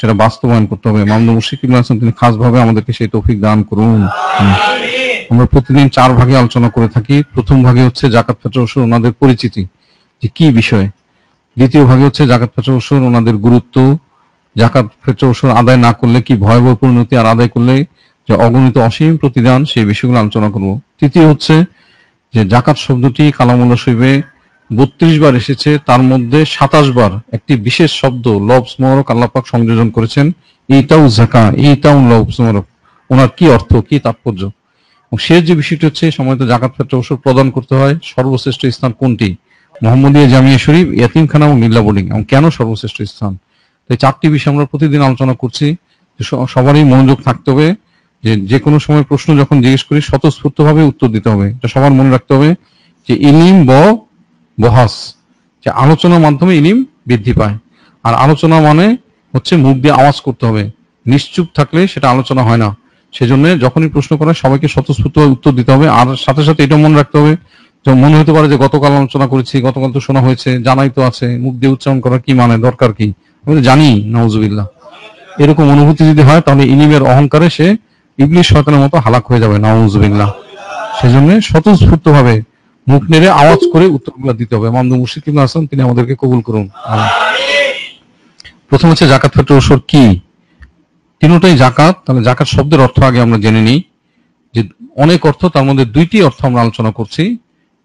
সেটা বাস্তবায়ন করতে হবে। মামদু মুশরিকুল্লাহ হাসান তিনি খাসভাবে আমাদেরকে সেই তৌফিক দান করুন। আমরা প্রতিদিন চার ভাগে আলোচনা করে থাকি। প্রথম ভাগে হচ্ছে জাকাত, ফেতর ওসুর ওনাদের পরিচিতি। যে কি বিষয়? দ্বিতীয় ভাগে হচ্ছে জাকাত, ফেতর ওসুর ওনাদের গুরুত্ব। জাকাত, ফেতর ওসুর আদায় না করলে কি ভয়াবহ পরিণতি আর আদায় করলে যে অগণিত অসীম প্রতিদান, সেই বিষয়গুলো আলোচনা করব। তৃতীয় হচ্ছে যে জাকাত শব্দটি কালামুল্লা শৈবে বত্রিশ বার এসেছে, তার মধ্যে সাতাশ বার একটি বিশেষ শব্দ লবস মরক আল্লাপাক সংযোজন করেছেন এইটাও জাকা এইটাও লবস মরক ওনার কি অর্থ, কি তাৎপর্য? শেষ যে বিষয়টি হচ্ছে সময়ত জাকাত ক্ষেত্রে ওষুধ প্রদান করতে হয়, সর্বশ্রেষ্ঠ স্থান কোনটি? মোহাম্মদিয়া জামিয়া শরীফ, ইয়াতিমখানা এবং নীলা বোর্ডিং। এবং কেন সর্বশ্রেষ্ঠ স্থান? তো এই চারটি বিষয় আমরা প্রতিদিন আলোচনা করছি সবারই মনোযোগ থাকতে হবে, যে যে কোনো সময় প্রশ্ন যখন জিজ্ঞেস করি, স্বতঃস্ফূর্তভাবে উত্তর দিতে হবে। এটা সবার মনে রাখতে হবে যে ইলিম ব বহাস, যে আলোচনার মাধ্যমে ইলিম বৃদ্ধি পায়। আর আলোচনা মানে হচ্ছে মুখ দিয়ে আওয়াজ করতে হবে। নিশ্চুপ থাকলে সেটা আলোচনা হয় না। সেজন্য যখনই প্রশ্ন করে, সবাইকে স্বতঃস্ফূর্তভাবে উত্তর দিতে হবে। আর সাথে সাথে এটা মনে রাখতে হবে, যে মনে হতে পারে যে গতকাল আলোচনা করেছি, গতকাল তো শোনা হয়েছে, জানাই তো আছে, মুখ দিয়ে উচ্চারণ করার কি মানে দরকার কি? আমি তো জানি নওজুবিল্লাহ এরকম অনুভূতি যদি হয়, তাহলে ইলিমের অহংকারে সে ইংলিশ শয়তানের মতো হালাক হয়ে যাবে নওজুবিল্লাহ সেজন্য স্বতঃস্ফূর্ত ভাবে মুখ নেড়ে আওয়াজ করে উত্তরগুলো দিতে হবে। মামদু মুর্শিদ ইবনে হাসান, তিনি আমাদেরকে কবুল করুন। প্রথম হচ্ছে জাকাত ফেটর ওসর কি? তিনটাই জাকাত তাহলে জাকাত শব্দের অর্থ আগে আমরা জেনে নিই যে অনেক অর্থ, তার মধ্যে দুইটি অর্থ আমরা আলোচনা করছি।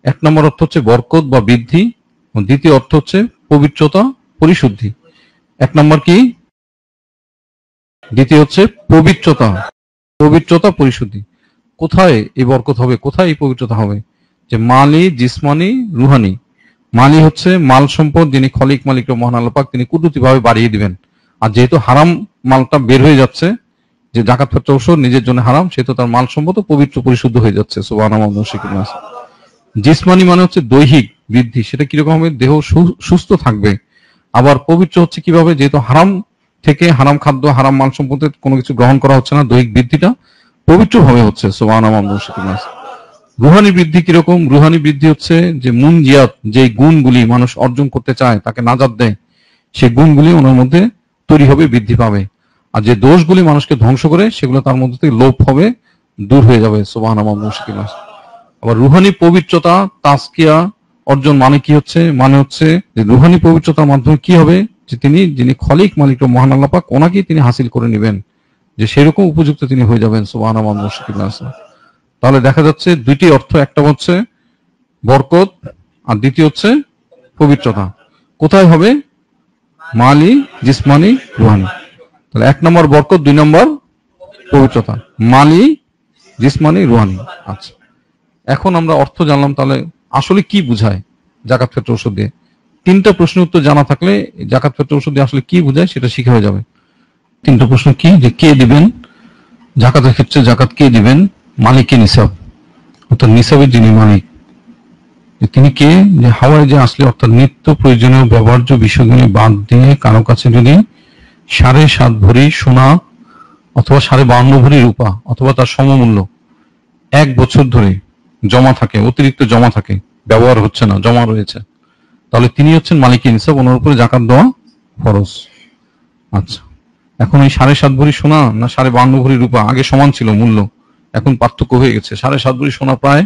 এক নম্বর অর্থ হচ্ছে বরকত বা বৃদ্ধি দ্বিতীয় অর্থ হচ্ছে পবিত্রতা, পরিশুদ্ধি। এক নম্বর কি? দ্বিতীয় হচ্ছে পবিত্রতা পবিত্রতা, পরিশুদ্ধি। কোথায় এই বরকত হবে? কোথায় এই পবিত্রতা হবে? যে মালি, জিসমানি, রুহানি। মালি হচ্ছে মাল সম্পদ যিনি খলিক, মালিক মহান আল্লাপাক তিনি কুদরতি ভাবে বাড়িয়ে দিবেন। আর যেহেতু হারাম মালটা বের হয়ে যাচ্ছে, যে জাকাত ফেরত ওষুধ নিজের জন্য হারাম, সেহেতু তার মাল সম্পদ পবিত্র পরিশুদ্ধ হয়ে যাচ্ছে জিসমানি মানে হচ্ছে দৈহিক বৃদ্ধি, সেটা কীরকম হবে? দেহ সুস্থ থাকবে। আবার পবিত্র হচ্ছে কীভাবে? যেহেতু হারাম থেকে হারাম খাদ্য, হারাম মাল সম্পদের কোনো কিছু গ্রহণ করা হচ্ছে না দৈহিক বৃদ্ধিটা পবিত্র ভাবে হচ্ছে সুবাহ রুহানি বৃদ্ধি কীরকম? রুহানি বৃদ্ধি হচ্ছে যে মুনজিয়াত যে গুণগুলি মানুষ অর্জন করতে চায়, তাকে নাজাত দেয়, সেই গুণগুলি ওনার মধ্যে তৈরি হবে, বৃদ্ধি পাবে। আর যে দোষগুলি মানুষকে ধ্বংস করে, সেগুলো তার মধ্যে থেকে লোপ হবে, দূর হয়ে যাবে সোবাহান আবার রুহানি পবিত্রতা তাস্কিয়া অর্জন মানে কি হচ্ছে? মানে হচ্ছে যে রুহানি পবিত্রতার মাধ্যমে কি হবে? যে তিনি, যিনি খলিক মালিক মহান আল্লাহ পাক, ওনাকেই তিনি হাসিল করে নেবেন। যে সেরকম উপযুক্ত তিনি হয়ে যাবেন সোবাহান তাহলে দেখা যাচ্ছে দুইটি অর্থ, একটা হচ্ছে বরকত আর দ্বিতীয় হচ্ছে পবিত্রতা। কোথায় হবে? মালি, জিসমানি, রুহানি। তাহলে এক নম্বর বরকত, দুই নম্বর পবিত্রতা। মালি, জিসমানি, রুহানি। আচ্ছা। এখন আমরা অর্থ জানলাম, তাহলে আসলে কি বুঝায় জাকাত ফেত্র ওষুধ দিয়ে? তিনটা প্রশ্ন উত্তর জানা থাকলে জাকাত ফেত্র ওষুধ দিয়ে আসলে কি বুঝায় সেটা শিখা হয়ে যাবে। তিনটা প্রশ্ন কি? যে কে দিবেন? জাকাতের ক্ষেত্রে জাকাত কে দিবেন? মালিকে নিসাব অর্থাৎ নিসাবের যিনি মালিক তিনি কে? যে হাওয়ায় যে আসলে, অর্থাৎ নিত্য প্রয়োজনীয় ব্যবহার্য বিষয়গুলি বাদ দিয়ে কারও কাছে যদি সাড়ে সাত ভরি সোনা অথবা সাড়ে বান্ন ভরি রূপা অথবা তার সমমূল্য এক বছর ধরে জমা থাকে, অতিরিক্ত জমা থাকে, ব্যবহার হচ্ছে না, জমা রয়েছে, তাহলে তিনি হচ্ছেন মালিক ইনসাফ ওনার উপরে জাকাত দেওয়া ফরজ। আচ্ছা এখন এই সাড়ে সাত ভরি সোনা না সাড়ে বান্ন ভরি রূপা আগে সমান ছিল মূল্য? এখন পার্থক্য হয়ে গেছে। সাড়ে সাত ভরি সোনা প্রায়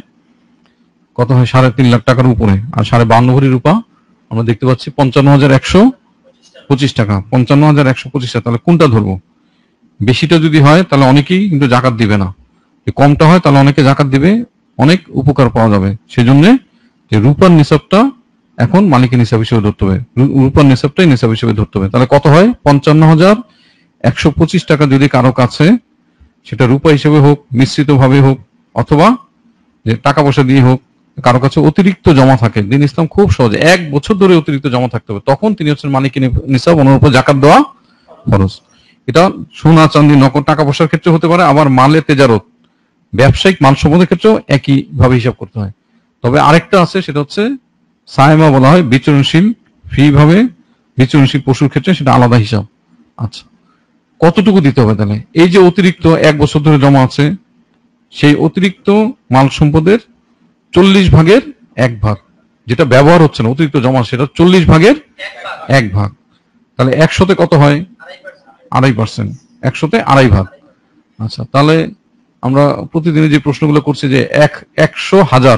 কত হয়? সাড়ে তিন লাখ টাকার উপরে। আর সাড়ে বান্ন ভরি রূপা আমরা দেখতে পাচ্ছি পঞ্চান্ন হাজার একশো পঁচিশ টাকা। পঞ্চান্ন হাজার একশো পঁচিশ টাকা। তাহলে কোনটা ধরবো? বেশিটা যদি হয়, তাহলে অনেকেই কিন্তু জাকাত দিবে না। কমটা হয়, তাহলে অনেকে জাকাত দিবে। অনেক উপকার পাওয়া যাবে। সেজন্য যে রূপার নিসাবটা এখন মালিকের নিসাব হিসেবে ধরতে হবে। রূপার নিসাবটাই নিসাব হিসেবে ধরতে হবে। তাহলে কত হয়? পঞ্চান্ন হাজার একশো পঁচিশ টাকা যদি কারও কাছে সেটা রূপা হিসেবে হোক মিশ্রিত ভাবে হোক, অথবা যে টাকা পয়সা দিয়ে হোক, কারও কাছে অতিরিক্ত জমা থাকে, দিন ইসলাম খুব সহজে, এক বছর ধরে অতিরিক্ত জমা থাকতে হবে। তখন তিনি হচ্ছেন মালিক নিসাব, ওনার উপর জাকাত দেওয়া খরচ এটা সোনা চান্দি নকল টাকা পয়সার ক্ষেত্রে হতে পারে, আবার মালে তেজারত। ব্যবসায়িক মাল সম্পদের ক্ষেত্রেও একই ভাবে হিসাব করতে হয়। তবে আরেকটা আছে, সেটা হচ্ছে সায়মা বলা হয় বিচরণশীল, ফ্রি ভাবে বিচরণশীল পশুর ক্ষেত্রে সেটা আলাদা হিসাব। আচ্ছা। কতটুকু দিতে হবে তাহলে? এই যে অতিরিক্ত এক বছর ধরে জমা আছে, সেই অতিরিক্ত মাল সম্পদের চল্লিশ ভাগের এক ভাগ, যেটা ব্যবহার হচ্ছে না, অতিরিক্ত জমা, সেটা চল্লিশ ভাগের এক ভাগ। তাহলে একশোতে কত হয়? আড়াই পার্সেন্ট। একশোতে আড়াই ভাগ। আচ্ছা তাহলে আমরা প্রতিদিনে যে প্রশ্নগুলো করছি যে এক, একশো হাজার,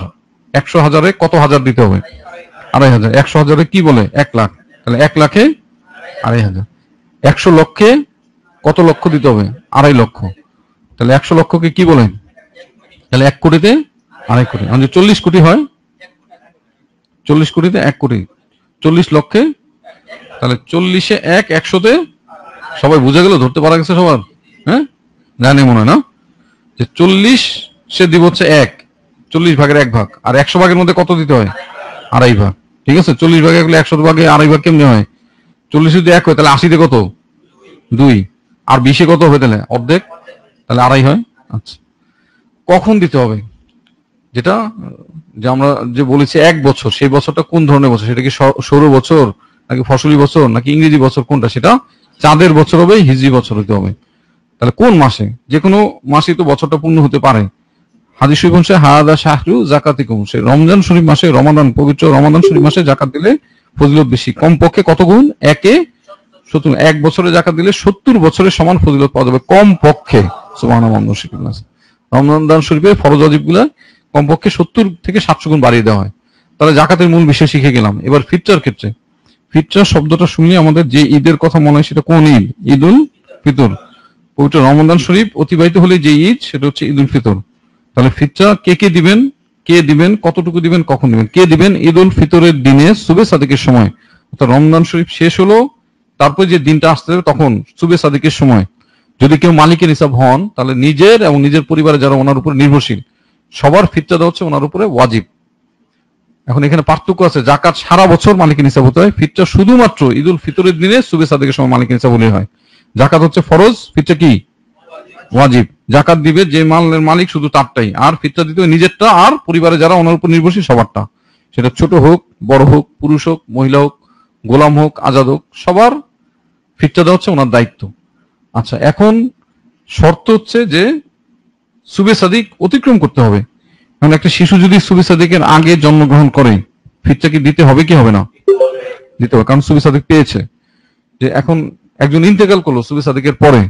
একশো হাজারে কত হাজার দিতে হবে? আড়াই হাজার। একশো হাজারে কি বলে? এক লাখ। তাহলে এক লাখে আড়াই হাজার। একশো লক্ষে কত লক্ষ দিতে হবে? আড়াই লক্ষ। তাহলে একশো লক্ষকে কি বলেন? তাহলে এক কোটিতে আড়াই কোটি। মানে চল্লিশ কোটি হয়। চল্লিশ কোটিতে এক কোটি। চল্লিশ লক্ষে, তাহলে চল্লিশে এক একশোতে সবাই বুঝে গেল, ধরতে পারা গেছে সবার। হ্যাঁ? জানি মনে হয় না। যে চল্লিশ সে দিব হচ্ছে এক। চল্লিশ ভাগের এক ভাগ। আর একশো ভাগের মধ্যে কত দিতে হয়? আড়াই ভাগ। ঠিক আছে? চল্লিশ ভাগে একশো ভাগে আড়াই ভাগ কেমনি হয়? চল্লিশ যদি এক হয়, তাহলে আশিতে কত? দুই। আর বিশে কত হবে তাহলে? অর্ধেক? তাহলে আড়াই হয়? আচ্ছা। কখন দিতে হবে? যেটা, যে আমরা যে বলেছি এক বছর, সেই বছরটা কোন ধরনের বছর? সেটা কি সৌর বছর, নাকি ফসলি বছর, নাকি ইংরেজি বছর কোনটা? সেটা চাঁদের বছর হবে, হিজরি বছর হতে হবে। তাহলে কোন মাসে? যে কোনো মাসে তো বছরটা পূর্ণ হতে পারে। হাদিস অনুসারে, হাদা শাহরু জাকাতিকুম। সে রমজান শরীফ মাসে, রমাদান, পবিত্র রমাদান শরীফ মাসে জাকাত দিলে ফজিলত বেশি। কমপক্ষে কত গুণ? একে এক বছরে জাকাত দিলে সত্তর বছরের সমান ফজিলত পাওয়া যাবে কম পক্ষে রমজান শরীফের ফরজ অজিবগুলা কমপক্ষে সত্তর থেকে সাতশো গুণ বাড়িয়ে দেওয়া হয়। তাহলে জাকাতের মূল বিষয় শিখে গেলাম। এবার ফিতরার ক্ষেত্রে। ফিতরা শব্দটা শুনলে আমাদের যে ঈদের কথা মনে হয় সেটা কোন ঈদ? ঈদ উল ফিতর। পবিত্র রমজান শরীফ অতিবাহিত হলে যে ঈদ, সেটা হচ্ছে ঈদ উল ফিতর। তাহলে ফিতরা কে কে দিবেন? কে দিবেন? কতটুকু দিবেন? কখন দিবেন? কে দিবেন? ঈদ উল ফিতরের দিনে সুবে সাদিকের সময়। অর্থাৎ রমজান শরীফ শেষ হলো তারপর যে দিনটা আসতে হবে তখন সুবে সাদিকের সময়। যদি কেউ মালিকের হিসাব হন, তাহলে নিজের এবং নিজের পরিবারে যারা ওনার উপর নির্ভরশীল, সবার ফিতরা দেওয়া হচ্ছে ওনার উপরে ওয়াজিব। এখন এখানে পার্থক্য আছে জাকাত সারা বছর মালিকের হিসাব হতে হয় ফিতরা শুধুমাত্র ঈদ উল ফিতরের দিনে সুবে সাদিকের সময় মালিকের হিসাব হলে হয়। জাকাত হচ্ছে ফরজ ফিতরা কি? ওয়াজিব। জাকাত দিবে যে মালের মালিক শুধু তারটাই, আর ফিতরা দিতে নিজেরটা আর পরিবারে যারা ওনার উপর নির্ভরশীল সবারটা। সেটা ছোট হোক, বড় হোক, পুরুষ হোক, মহিলা হোক, গোলাম হোক, আজাদ হোক, সবার ফিতরা দেওয়া হচ্ছে, ওনার দায়িত্ব। আচ্ছা এখন শর্ত হচ্ছে যে সুবে সাদিক অতিক্রম করতে হবে। কারণ একটা শিশু যদি সুবে সাদিকের আগে জন্মগ্রহণ করে ফিতরা কি দিতে হবে কি হবে না? দিতে হবে, কারণ সুবে সাদিক পেয়েছে। যে এখন একজন ইন্তেকাল করল সুবে সাদিকের পরে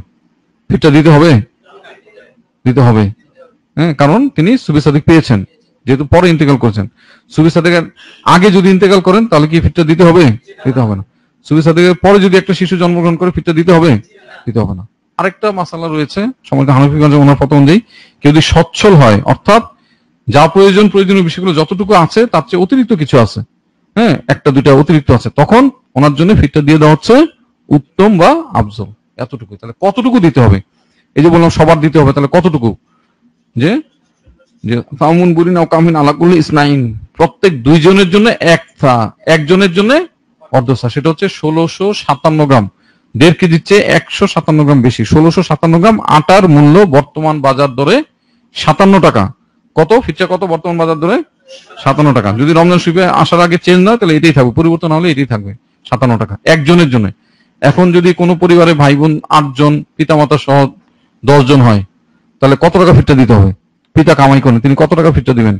ফিতরা দিতে হবে? দিতে হবে। হ্যাঁ কারণ তিনি সুবে সাদিক পেয়েছেন, যেহেতু পরে ইন্তেকাল করেছেন। সুবে সাদিকের আগে যদি ইন্তেকাল করেন, তাহলে কি ফিতরা দিতে হবে? দিতে হবে না। সুবে সাদিকের পরে যদি একটা শিশু জন্মগ্রহণ করে ফিতরা দিতে হবে দিতে হবে না। আরেকটা মাসালা রয়েছে সমাজ হানফিগঞ্জ ওনার পথ অনুযায়ী কেউ যদি সচ্ছল হয়, অর্থাৎ যা প্রয়োজন, প্রয়োজনীয় বিষয়গুলো যতটুকু আছে, তার চেয়ে অতিরিক্ত কিছু আছে হ্যাঁ একটা, দুইটা অতিরিক্ত আছে, তখন ওনার জন্য ফিটটা দিয়ে দেওয়া হচ্ছে উত্তম বা আফজল এতটুকু তাহলে কতটুকু দিতে হবে? এই যে বললাম সবার দিতে হবে, তাহলে কতটুকু? যে যে ফামুন বুরিন ও কামিন আলাকুল ইসনাইন। প্রত্যেক দুইজনের জন্য এক থা একজনের জন্য অর্ধসা সেটা হচ্ছে ষোলোশো সাতান্ন গ্রাম। দেড় কেজির একশো সাতান্ন গ্রাম বেশি। ষোলোশো সাতান্ন গ্রাম আটার মূল্য বর্তমান বাজার দরে সাতান্ন টাকা। কত? ফিচা কত বর্তমান বাজার দরে? সাতান্ন টাকা। যদি রমজান শরীফে আসার আগে চেঞ্জ না তাহলে এটাই থাকবে। পরিবর্তন হলে এটাই থাকবে, সাতান্ন টাকা, একজনের জন্য। এখন যদি কোনো পরিবারে ভাই বোন আটজন, পিতামাতা সহ দশজন হয়, তাহলে কত টাকা ফিটটা দিতে হবে? পিতা কামাই করেন, তিনি কত টাকা ফিটটা দিবেন?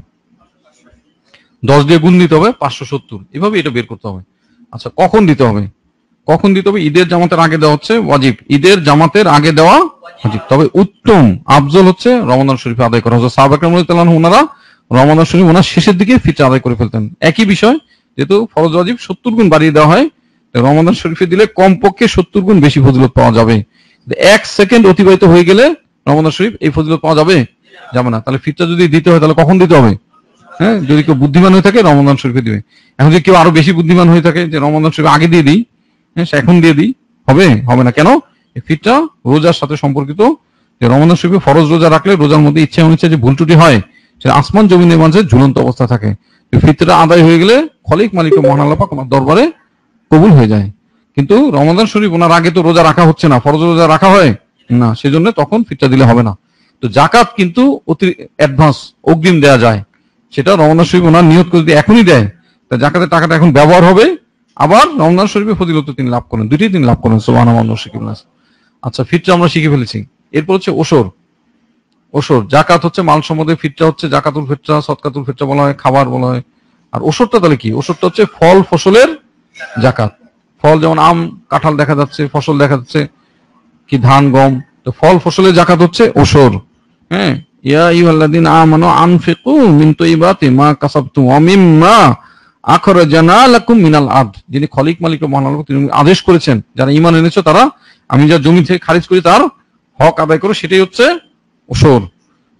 দশ দিয়ে গুণ দিতে হবে, পাঁচশো সত্তর। এভাবে এটা বের করতে হবে। আচ্ছা কখন দিতে হবে? কখন দিতে হবে? ঈদের জামাতের আগে দেওয়া হচ্ছে ওয়াজিব। ঈদের জামাতের আগে দেওয়া ওয়াজিব। তবে উত্তম আফজল হচ্ছে রমজান শরীফ আদায় করা। হচ্ছে সাহাবাকরাম ওনারা রমজান শরীফ ওনার শেষের দিকে ফিচা আদায় করে ফেলতেন। একই বিষয়, যেহেতু ফরজ ওয়াজিব সত্তর গুণ বাড়িয়ে দেওয়া হয়, তো শরীফে দিলে কমপক্ষে সত্তর গুণ বেশি ফজিলত পাওয়া যাবে। এক সেকেন্ড অতিবাহিত হয়ে গেলে রমজান শরীফ এই ফজিলত পাওয়া যাবে? যাবে না। তাহলে ফিটটা যদি দিতে হয়, তাহলে কখন দিতে হবে? হ্যাঁ যদি কেউ বুদ্ধিমান হয়ে থাকে রমদান শরীফে দিবে। এখন যদি কেউ আরও বেশি বুদ্ধিমান হয়ে থাকে, যে রমদান শরীফ আগে দিয়ে দিই হ্যাঁ সে এখন দিয়ে দিই, হবে? হবে না কেন? ফিটটা রোজার সাথে সম্পর্কিত, যে রমজান শরীফে ফরজ রোজা রাখলে রোজার মধ্যে ইচ্ছা অনিচ্ছা যে ভুল ত্রুটি হয় সেটা আসমান জমিনের মাঝে ঝুলন্ত অবস্থা থাকে। ফিতরা আদায় হয়ে গেলে খলিক মালিক মহান আল্লাহ পাক আমার দরবারে কবুল হয়ে যায়। কিন্তু রমজান শরীফ ওনার আগে তো রোজা রাখা হচ্ছে না। ফরজ রোজা রাখা হয়? না, সেজন্য তখন ফিটটা দিলে হবে না। তো জাকাত কিন্তু অতি অ্যাডভান্স অগ্রিম দেয়া যায়। সেটা রমজান শরীফ ওনার নিয়ত করে দিয়ে এখনই দেয়, তা জাকাতের টাকাটা এখন ব্যবহার হবে। আবার রমজান শরীফে ফজিলত তিনি লাভ করেন, দুইটাই তিনি লাভ করেন সোহান আচ্ছা ফিটটা আমরা শিখে ফেলেছি। এরপর হচ্ছে ওসর। ওসর, জাকাত হচ্ছে মাল সম্বন্ধে ফিটটা হচ্ছে জাকাতুল ফিটরা সৎকাতুল ফিটরা বলা হয়, খাবার বলা হয়। আর ওসরটা তাহলে কি? ওসরটা হচ্ছে ফল ফসলের জাকাত। ফল যেমন আম, কাঁঠাল দেখা যাচ্ছে, ফসল দেখা যাচ্ছে, কি ধান, গম, তো ফল ফসলের জাকাত হচ্ছে ওসর। হ্যাঁ? ইয়া মা যিনি খলিক, মালিক তিনি আদেশ করেছেন, যারা ঈমান এনেছো তারা, আমি যা জমি থেকে খারিজ করি তার হক আদায় করো, সেটাই হচ্ছে ওসর।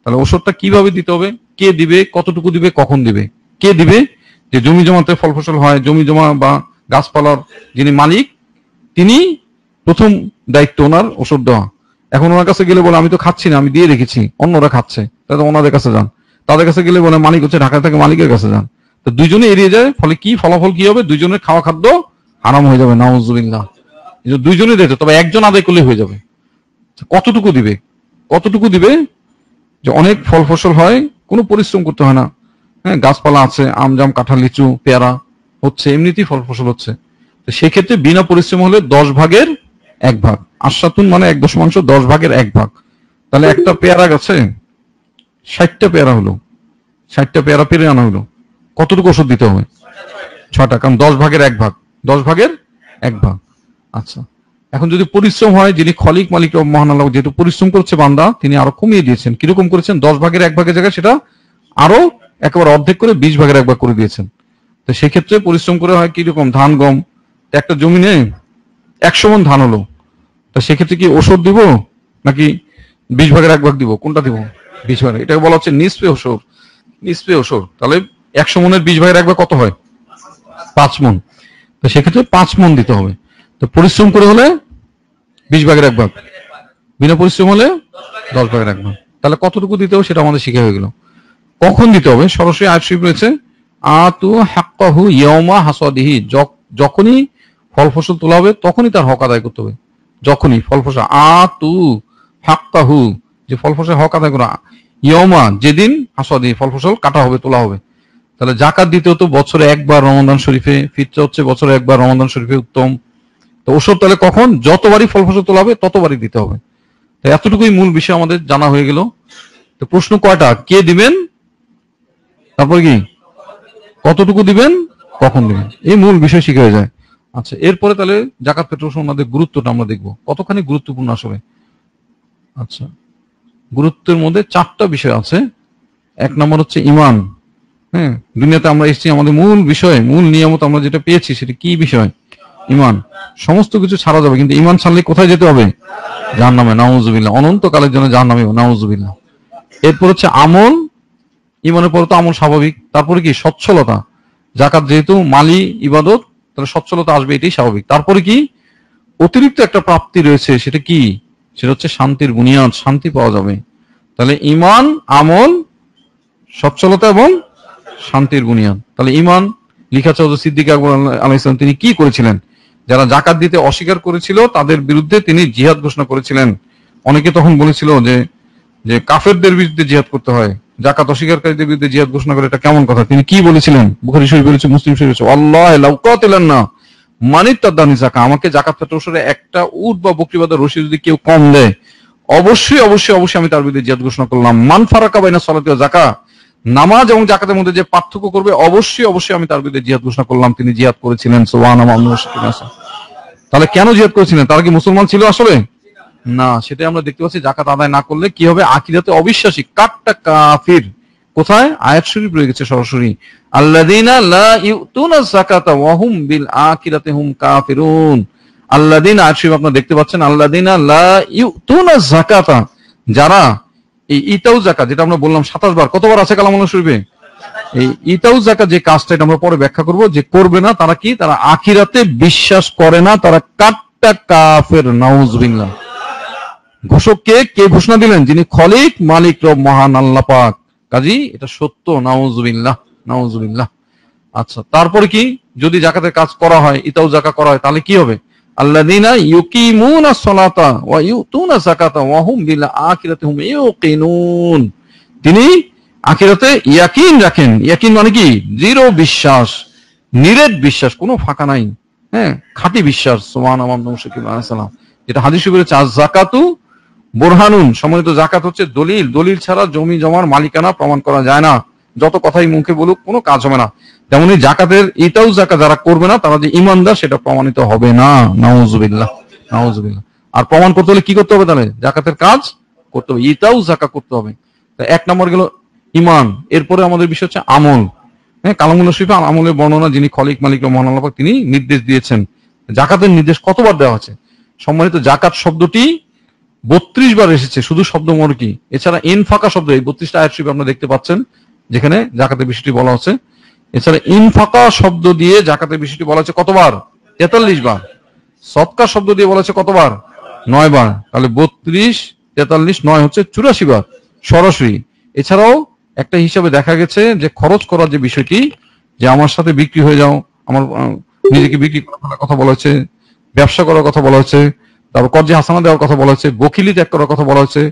তাহলে ওসরটা কীভাবে দিতে হবে? কে দিবে? কতটুকু দিবে? কখন দিবে? কে দিবে? যে জমি জমাতে ফল ফসল হয়, জমি জমা বা গাছপালার যিনি মালিক, তিনি প্রথম দায়িত্ব ওনার ওষুধ দেওয়া। এখন ওনার কাছে গেলে বলে, আমি তো খাচ্ছি না, আমি দিয়ে রেখেছি, অন্যরা খাচ্ছে। তাহলে ওনাদের কাছে যান। তাদের কাছে গেলে বলে, মালিক হচ্ছে ঢাকা থেকে, মালিকের কাছে যান। তো দুইজনে এড়িয়ে যায়, ফলে কি ফলাফল কি হবে? দুইজনের খাওয়া খাদ্য হারাম হয়ে যাবে, নাউজুবিল্লাহ। দুইজনে দিতে তবে একজন আদায় করলে হয়ে যাবে। কতটুকু দিবে? কতটুকু দিবে? যে অনেক ফল ফসল হয়, কোনো পরিশ্রম করতে হয় না। হ্যাঁ গাছপালা আছে, আম, জাম, কাঁঠাল, লিচু, পেয়ারা হচ্ছে, এমনিতেই ফল ফসল হচ্ছে। তো সেক্ষেত্রে বিনা পরিশ্রম হলে দশ ভাগের এক ভাগ। আশ্বাতুন মানে এক দশমাংশ, দশ ভাগের এক ভাগ। তাহলে একটা পেয়ারা গাছে ষাটটা পেয়ারা হলো। ষাটটা পেয়ারা পেরে আনা হলো। কতটুকু ওষুধ দিতে হবে? ছটা কারণ দশ ভাগের এক ভাগ। দশ ভাগের এক ভাগ। আচ্ছা। এখন যদি পরিশ্রম হয়, যিনি খলিক, মালিক মহান আল্লাহ, যেহেতু পরিশ্রম করছে বান্দা, তিনি আরও কমিয়ে দিয়েছেন। কীরকম করেছেন? দশ ভাগের এক ভাগের জায়গায় সেটা আরও একেবারে অর্ধেক করে বিশ ভাগের এক ভাগ করে দিয়েছেন। তো সেক্ষেত্রে পরিশ্রম করে হয় কীরকম? ধান, গম। একটা জমি নেই একশো মন ধান হলো। তো সেক্ষেত্রে কি ওষুধ দিব? নাকি বিশ ভাগের এক ভাগ দিব? কোনটা দিব? বিশ ভাগের। এটাকে বলা হচ্ছে নিষ্পে ওষুধ। নিষ্পে ওষুধ। তাহলে একশো মনের বিশ ভাগের এক ভাগ কত হয়? পাঁচ মন। তো সেক্ষেত্রে পাঁচ মন দিতে হবে। তো পরিশ্রম করে হলে বিশ ভাগের এক ভাগ। বিনা পরিশ্রম হলে দশ ভাগের এক ভাগ। তাহলে কতটুকু দিতে হবে সেটা আমাদের শিখে হয়ে গেল। কখন দিতে হবে? সরাসরি আয়সিপ রয়েছে, আতু হাক্কাহু ইয়মা হাসাদিহি। যখনই ফল ফসল তোলা হবে, তখনই তার হক আদায় করতে হবে। যখনই ফল ফসল আতু হাক্কাহু, যে ফল ফসল হক আদায় করা ইয়মা যেদিন হাসাদিহি ফল ফসল কাটা হবে, তোলা হবে। তাহলে জাকাত দিতে তো বছরে একবার রমদান শরীফে ফিরতে হচ্ছে, বছরে একবার রমদান শরীফে উত্তম। তো ওসব তাহলে কখন? যতবারই ফল ফসল তোলা হবে, ততবারই দিতে হবে। এতটুকুই মূল বিষয় আমাদের জানা হয়ে গেল। তো প্রশ্ন কয়টা? কে দিবেন? তারপর কি? কতটুকু দিবেন? কখন দিবেন? এই মূল বিষয় শিখে যায়। আচ্ছা এরপরে তাহলে জাকাত, পেট্রোল ওনাদের গুরুত্বটা আমরা দেখব। কতখানি গুরুত্বপূর্ণ আসলে? আচ্ছা গুরুত্বের মধ্যে চারটা বিষয় আছে। এক নম্বর হচ্ছে ইমান হ্যাঁ দুনিয়াতে আমরা এসেছি, আমাদের মূল বিষয়, মূল নিয়ামত আমরা যেটা পেয়েছি, সেটা কি বিষয়? ইমান সমস্ত কিছু ছাড়া যাবে, কিন্তু ইমান ছাড়লে কোথায় যেতে হবে? যার নামে নাউজুবিল্লাহ। অনন্তকালের জন্য যার নামে নাউজুবিল্লাহ। এরপর হচ্ছে আমল। ইমানের পরে তো আমল স্বাভাবিক। তারপরে কি? সচ্ছলতা। জাকাত যেহেতু মালি, ইবাদত তাহলে সচ্ছলতা আসবে, এটাই স্বাভাবিক। তারপরে কি? অতিরিক্ত একটা প্রাপ্তি রয়েছে, সেটা কি? সেটা হচ্ছে শান্তির বুনিয়াদ, শান্তি পাওয়া যাবে। তাহলে ইমান আমল, সচ্ছলতা এবং শান্তির বুনিয়াদ। তাহলে ইমান লিখা চৌধুরী সিদ্দিক আকবর আলাইসলাম তিনি কি করেছিলেন? যারা জাকাত দিতে অস্বীকার করেছিল, তাদের বিরুদ্ধে তিনি জিহাদ ঘোষণা করেছিলেন। অনেকে তখন বলেছিল যে যে কাফেরদের বিরুদ্ধে জিহাদ করতে হয়। জাকাত অস্বীকারীদের বিরুদ্ধে জিহাদ ঘোষণা করে, এটা কেমন কথা? তিনি কি বলেছিলেন? বুখারি শরীফ বলেছে, মুসলিম শরীফ বলেছে, আল্লাহ লাউকাতিলান না তাদানি জাকা আমাকে জাকাত পেট্রোসরে একটা উট বা বকরি রশি যদি কেউ কম দেয়, অবশ্যই অবশ্যই অবশ্যই আমি তার বিরুদ্ধে জিহাদ ঘোষণা করলাম। মান ফারাকা বাইনা সালাতি জাকা নামাজ এবং জাকাতের মধ্যে যে পার্থক্য করবে, অবশ্যই অবশ্যই আমি তার বিরুদ্ধে জিহাদ ঘোষণা করলাম। তিনি জিহাদ করেছিলেন সোহান তাহলে কেন জিহাদ করেছিলেন? তারা কি মুসলমান ছিল আসলে? না, সেটাই আমরা দেখতে পাচ্ছি, জাকাত আদায় না করলে কি হবে? আকিরাতে অবিশ্বাসী কাটটা কাফির। কোথায়? আয়াত শরীফ রয়ে সরাসরি। আল্লাদিনা লা ইউতুনা যাকাতা ওয়া হুম বিল আখিরাতি হুম কাফিরুন। আল্লাদিন আয়াত শরীফ আপনারা দেখতে পাচ্ছেন আল্লাদিনা লা ইউতুনা যাকাতা। যারা এই ইতাউ জাকাত যেটা আমরা বললাম সাতাশ বার, কতবার আছে কালামুল্লাহ শরীফে? এই ইতাউ জাকাত যে কাজটা, এটা আমরা পরে ব্যাখ্যা করব, যে করবে না, তারা কি? তারা আখিরাতে বিশ্বাস করে না, তারা কাটটা কাফের, নাউজবিল্লাহ। ঘোষক কে ঘোষণা দিলেন? যিনি খলিক, মালিক রব মহান আল্লাহ পাক। কাজী, এটা সত্য? নাউজবিল্লাহ নাউজবিল্লাহ। আচ্ছা তারপরে কি? যদি জাকাতের কাজ করা হয় ইতাউ জাকা করা হয়, তাহলে কি হবে? আল্লাযীনা ইউকিমুনা সলাতা ওয়া ইউতুনা যাকাতা ওয়া হুম বিল আখিরাতি, হুম ইউকিনুন। তিনি আখিরাতে ইয়াকিন রাখেন। ইয়াকিন মানে কি? দৃঢ় বিশ্বাস, নিরেট বিশ্বাস, কোনো ফাঁকা নাই। হ্যাঁ খাঁটি বিশ্বাস। সোমান সালাম যেটা হাদিস শরীফের চাষ জাকাতু বোরহানুন, সম্মানিত জাকাত হচ্ছে দলিল। দলিল ছাড়া জমি জমার মালিকানা প্রমাণ করা যায় না। যত কথাই মুখে বলুক, কোনো কাজ হবে না। তেমনি জাকাতের এটাও জাকাত যারা করবে না, তারা যে ইমানদার, সেটা প্রমাণিত হবে না। নাউজুবিল্লাহ আর প্রমাণ করতে হলে কি করতে হবে তাহলে? জাকাতের কাজ করতে হবে। এটাও জাকা করতে হবে। এক নম্বর গেল ইমান। এরপরে আমাদের বিষয় হচ্ছে আমল। হ্যাঁ কালামুল্লা শরীফ আমলের বর্ণনা যিনি খলিক, মালিক মহানাল্লাহ তিনি নির্দেশ দিয়েছেন। জাকাতের নির্দেশ কতবার দেওয়া আছে সম্মানিত জাকাত শব্দটি বত্রিশ বার এসেছে, শুধু শব্দ মরকি এছাড়া এন ফাঁকা শব্দ, এই বত্রিশটা আয়াত শরীফ আপনারা দেখতে পাচ্ছেন, যেখানে জাকাতের বিষয়টি বলা হচ্ছে। এছাড়া ইন ফাঁকা শব্দ দিয়ে জাকাতের বিষয়টি বলা হচ্ছে কতবার? তেতাল্লিশ বার। সৎকার শব্দ দিয়ে বলা হচ্ছে কতবার? নয় বার। তাহলে বত্রিশ, তেতাল্লিশ, নয় হচ্ছে চুরাশি বার সরাসরি। এছাড়াও একটা হিসাবে দেখা গেছে যে খরচ করার যে বিষয়টি, যে আমার সাথে বিক্রি হয়ে যাও, আমার নিজেকে বিক্রি করার কথা বলা হচ্ছে, ব্যবসা করার কথা বলা হচ্ছে তারপর কর্জে হাসানা দেওয়ার কথা বলা হচ্ছে বকিলি ত্যাগ করার কথা বলা হচ্ছে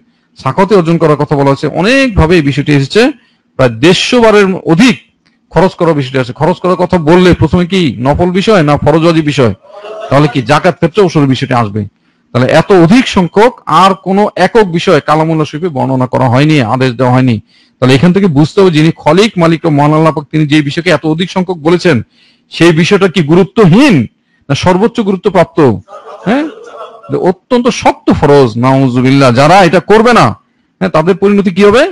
সাকতে অর্জন করার কথা বলা হচ্ছে অনেকভাবে এই বিষয়টি এসেছে। প্রায় দেড়শো বারের অধিক খরচ করার বিষয়টি আছে। খরচ করার কথা বললে প্রথমে কি নফল বিষয় না ফরজওয়াজি বিষয়? তাহলে কি জাকাত ক্ষেত্রে ওসরের বিষয়টি আসবে? তাহলে এত অধিক সংখ্যক আর কোন একক বিষয় কালামুল্লা শরীফে বর্ণনা করা হয়নি, আদেশ দেওয়া হয়নি। তাহলে এখান থেকে বুঝতে হবে যিনি খলিক, মালিক ও মহানাল্লাহ পাক, তিনি যে বিষয়কে এত অধিক সংখ্যক বলেছেন, সেই বিষয়টা কি গুরুত্বহীন না সর্বোচ্চ গুরুত্ব প্রাপ্ত হ্যাঁ? অত্যন্ত শক্ত ফরজ, নাউজুবিল্লাহ, যারা এটা করবে না হ্যাঁ তাদের পরিণতি কি হবে?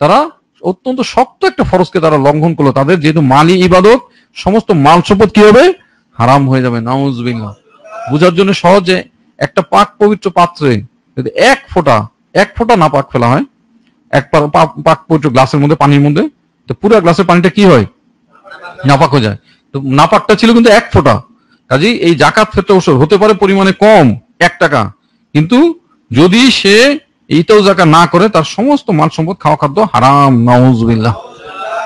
তারা অত্যন্ত শক্ত একটা ফরজকে তারা লঙ্ঘন করল। তাদের যেহেতু মালি ইবাদত, সমস্ত মাল সম্পদ কি হবে? হারাম হয়ে যাবে, নাউজুবিল্লাহ। বোঝার জন্য সহজে একটা পাক পবিত্র পাত্রে যদি এক ফোঁটা এক ফোঁটা না পাক ফেলা হয় এক পাক পবিত্র গ্লাসের মধ্যে, পানির মধ্যে, তো পুরো গ্লাসের পানিটা কি হয়? নাপাক হয়ে যায়। তো নাপাকটা ছিল কিন্তু এক ফোঁটা। কাজেই এই জাকাত ক্ষেত্রে অবসর হতে পারে পরিমাণে কম এক টাকা। কিন্তু যদি সে এইটাও জাকা না করে, তার সমস্ত মাল সম্পদ, খাওয়া খাদ্য হারাম, নাউজুবিল্লাহ।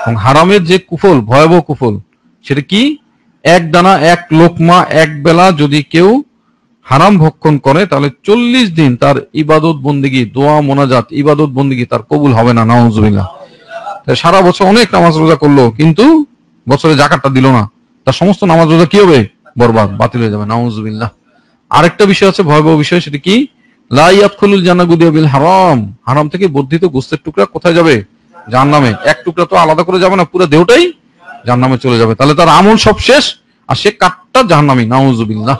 এবং হারামের যে কুফল, ভয়াবহ কুফল, সেটা কি? এক দানা, এক লোকমা, এক বেলা যদি কেউ হারাম ভক্ষণ করে, তাহলে চল্লিশ দিন তার ইবাদত বন্দিগি, দোয়া, মোনাজাত, ইবাদত বন্দিগি তার কবুল হবে না, নাউজুবিল্লাহ। তাই সারা বছর অনেক নামাজ রোজা করল, কিন্তু বছরে জাকাতটা দিল না। তার সমস্ত নামাজ রোজা কি হবে? বরবাদ, বাতিল হয়ে যাবে, নাউজুবিল্লাহ। আরেকটা বিষয় আছে ভয়াবহ বিষয়, সেটা কি? লাইয়াতখুলুল জান্নাগুদিয়া বিল হারাম। হারাম থেকে বর্ধিত গোস্তের টুকরা কোথায় যাবে? জাহান্নামে। এক টুকরা তো আলাদা করে যাবে না, পুরো দেহটাই জাহান্নামে চলে যাবে। তাহলে তার আমল সব শেষ, আর সে কাঠটা জাহান্নামি নাউজুবিল্লাহ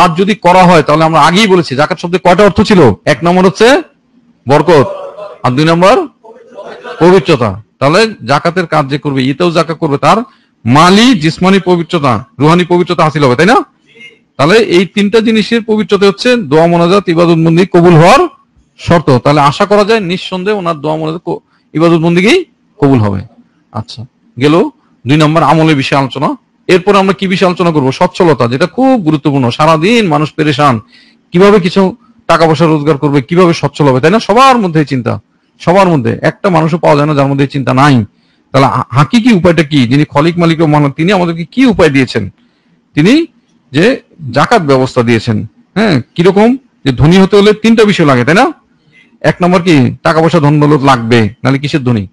আর যদি করা হয়, তাহলে আমরা আগেই বলেছি জাকাত শব্দে কয়টা অর্থ ছিল? এক নম্বর হচ্ছে বরকত, আর দুই নম্বর পবিত্রতা। তাহলে জাকাতের কাজ যে করবে ইতেও জাকাত করবে তার মালি, জিসমানি পবিত্রতা, রুহানি পবিত্রতা হাসিল হবে, তাই না? তাহলে এই তিনটা জিনিসের পবিত্রতা হচ্ছে দোয়া, মোনাজাত ইবাদত বন্দি কবুল হওয়ার শর্ত। তাহলে আশা করা যায় নিঃসন্দেহে ওনার দোয়া, মোনাজাত, ক- ইবাদত বন্দিকেই কবুল হবে। আচ্ছা গেল দুই নম্বর আমলের বিষয়ে আলোচনা। এরপর আমরা কি বিষয়ে আলোচনা করব? সচ্ছলতা, যেটা খুব গুরুত্বপূর্ণ। সারাদিন মানুষ পেরেশান। কীভাবে কিছু টাকা পয়সা রোজগার করবে, কীভাবে সচ্ছল হবে, তাই না? সবার মধ্যে চিন্তা। সবার মধ্যে। একটা মানুষও পাওয়া যায় না যার মধ্যে চিন্তা নাই। তাহলে হা- হাকিকি উপায়টা কি? যিনি খলিক মালিক ও তিনি আমাদেরকে কি উপায় দিয়েছেন? তিনি যে জাকাত ব্যবস্থা দিয়েছেন হ্যাঁ কীরকম? যে ধনী হতে হলে তিনটা বিষয় লাগে, তাই না? এক নম্বর কি টাকা পয়সা ধন দৌলত লাগবে, নাহলে কিসের ধনী?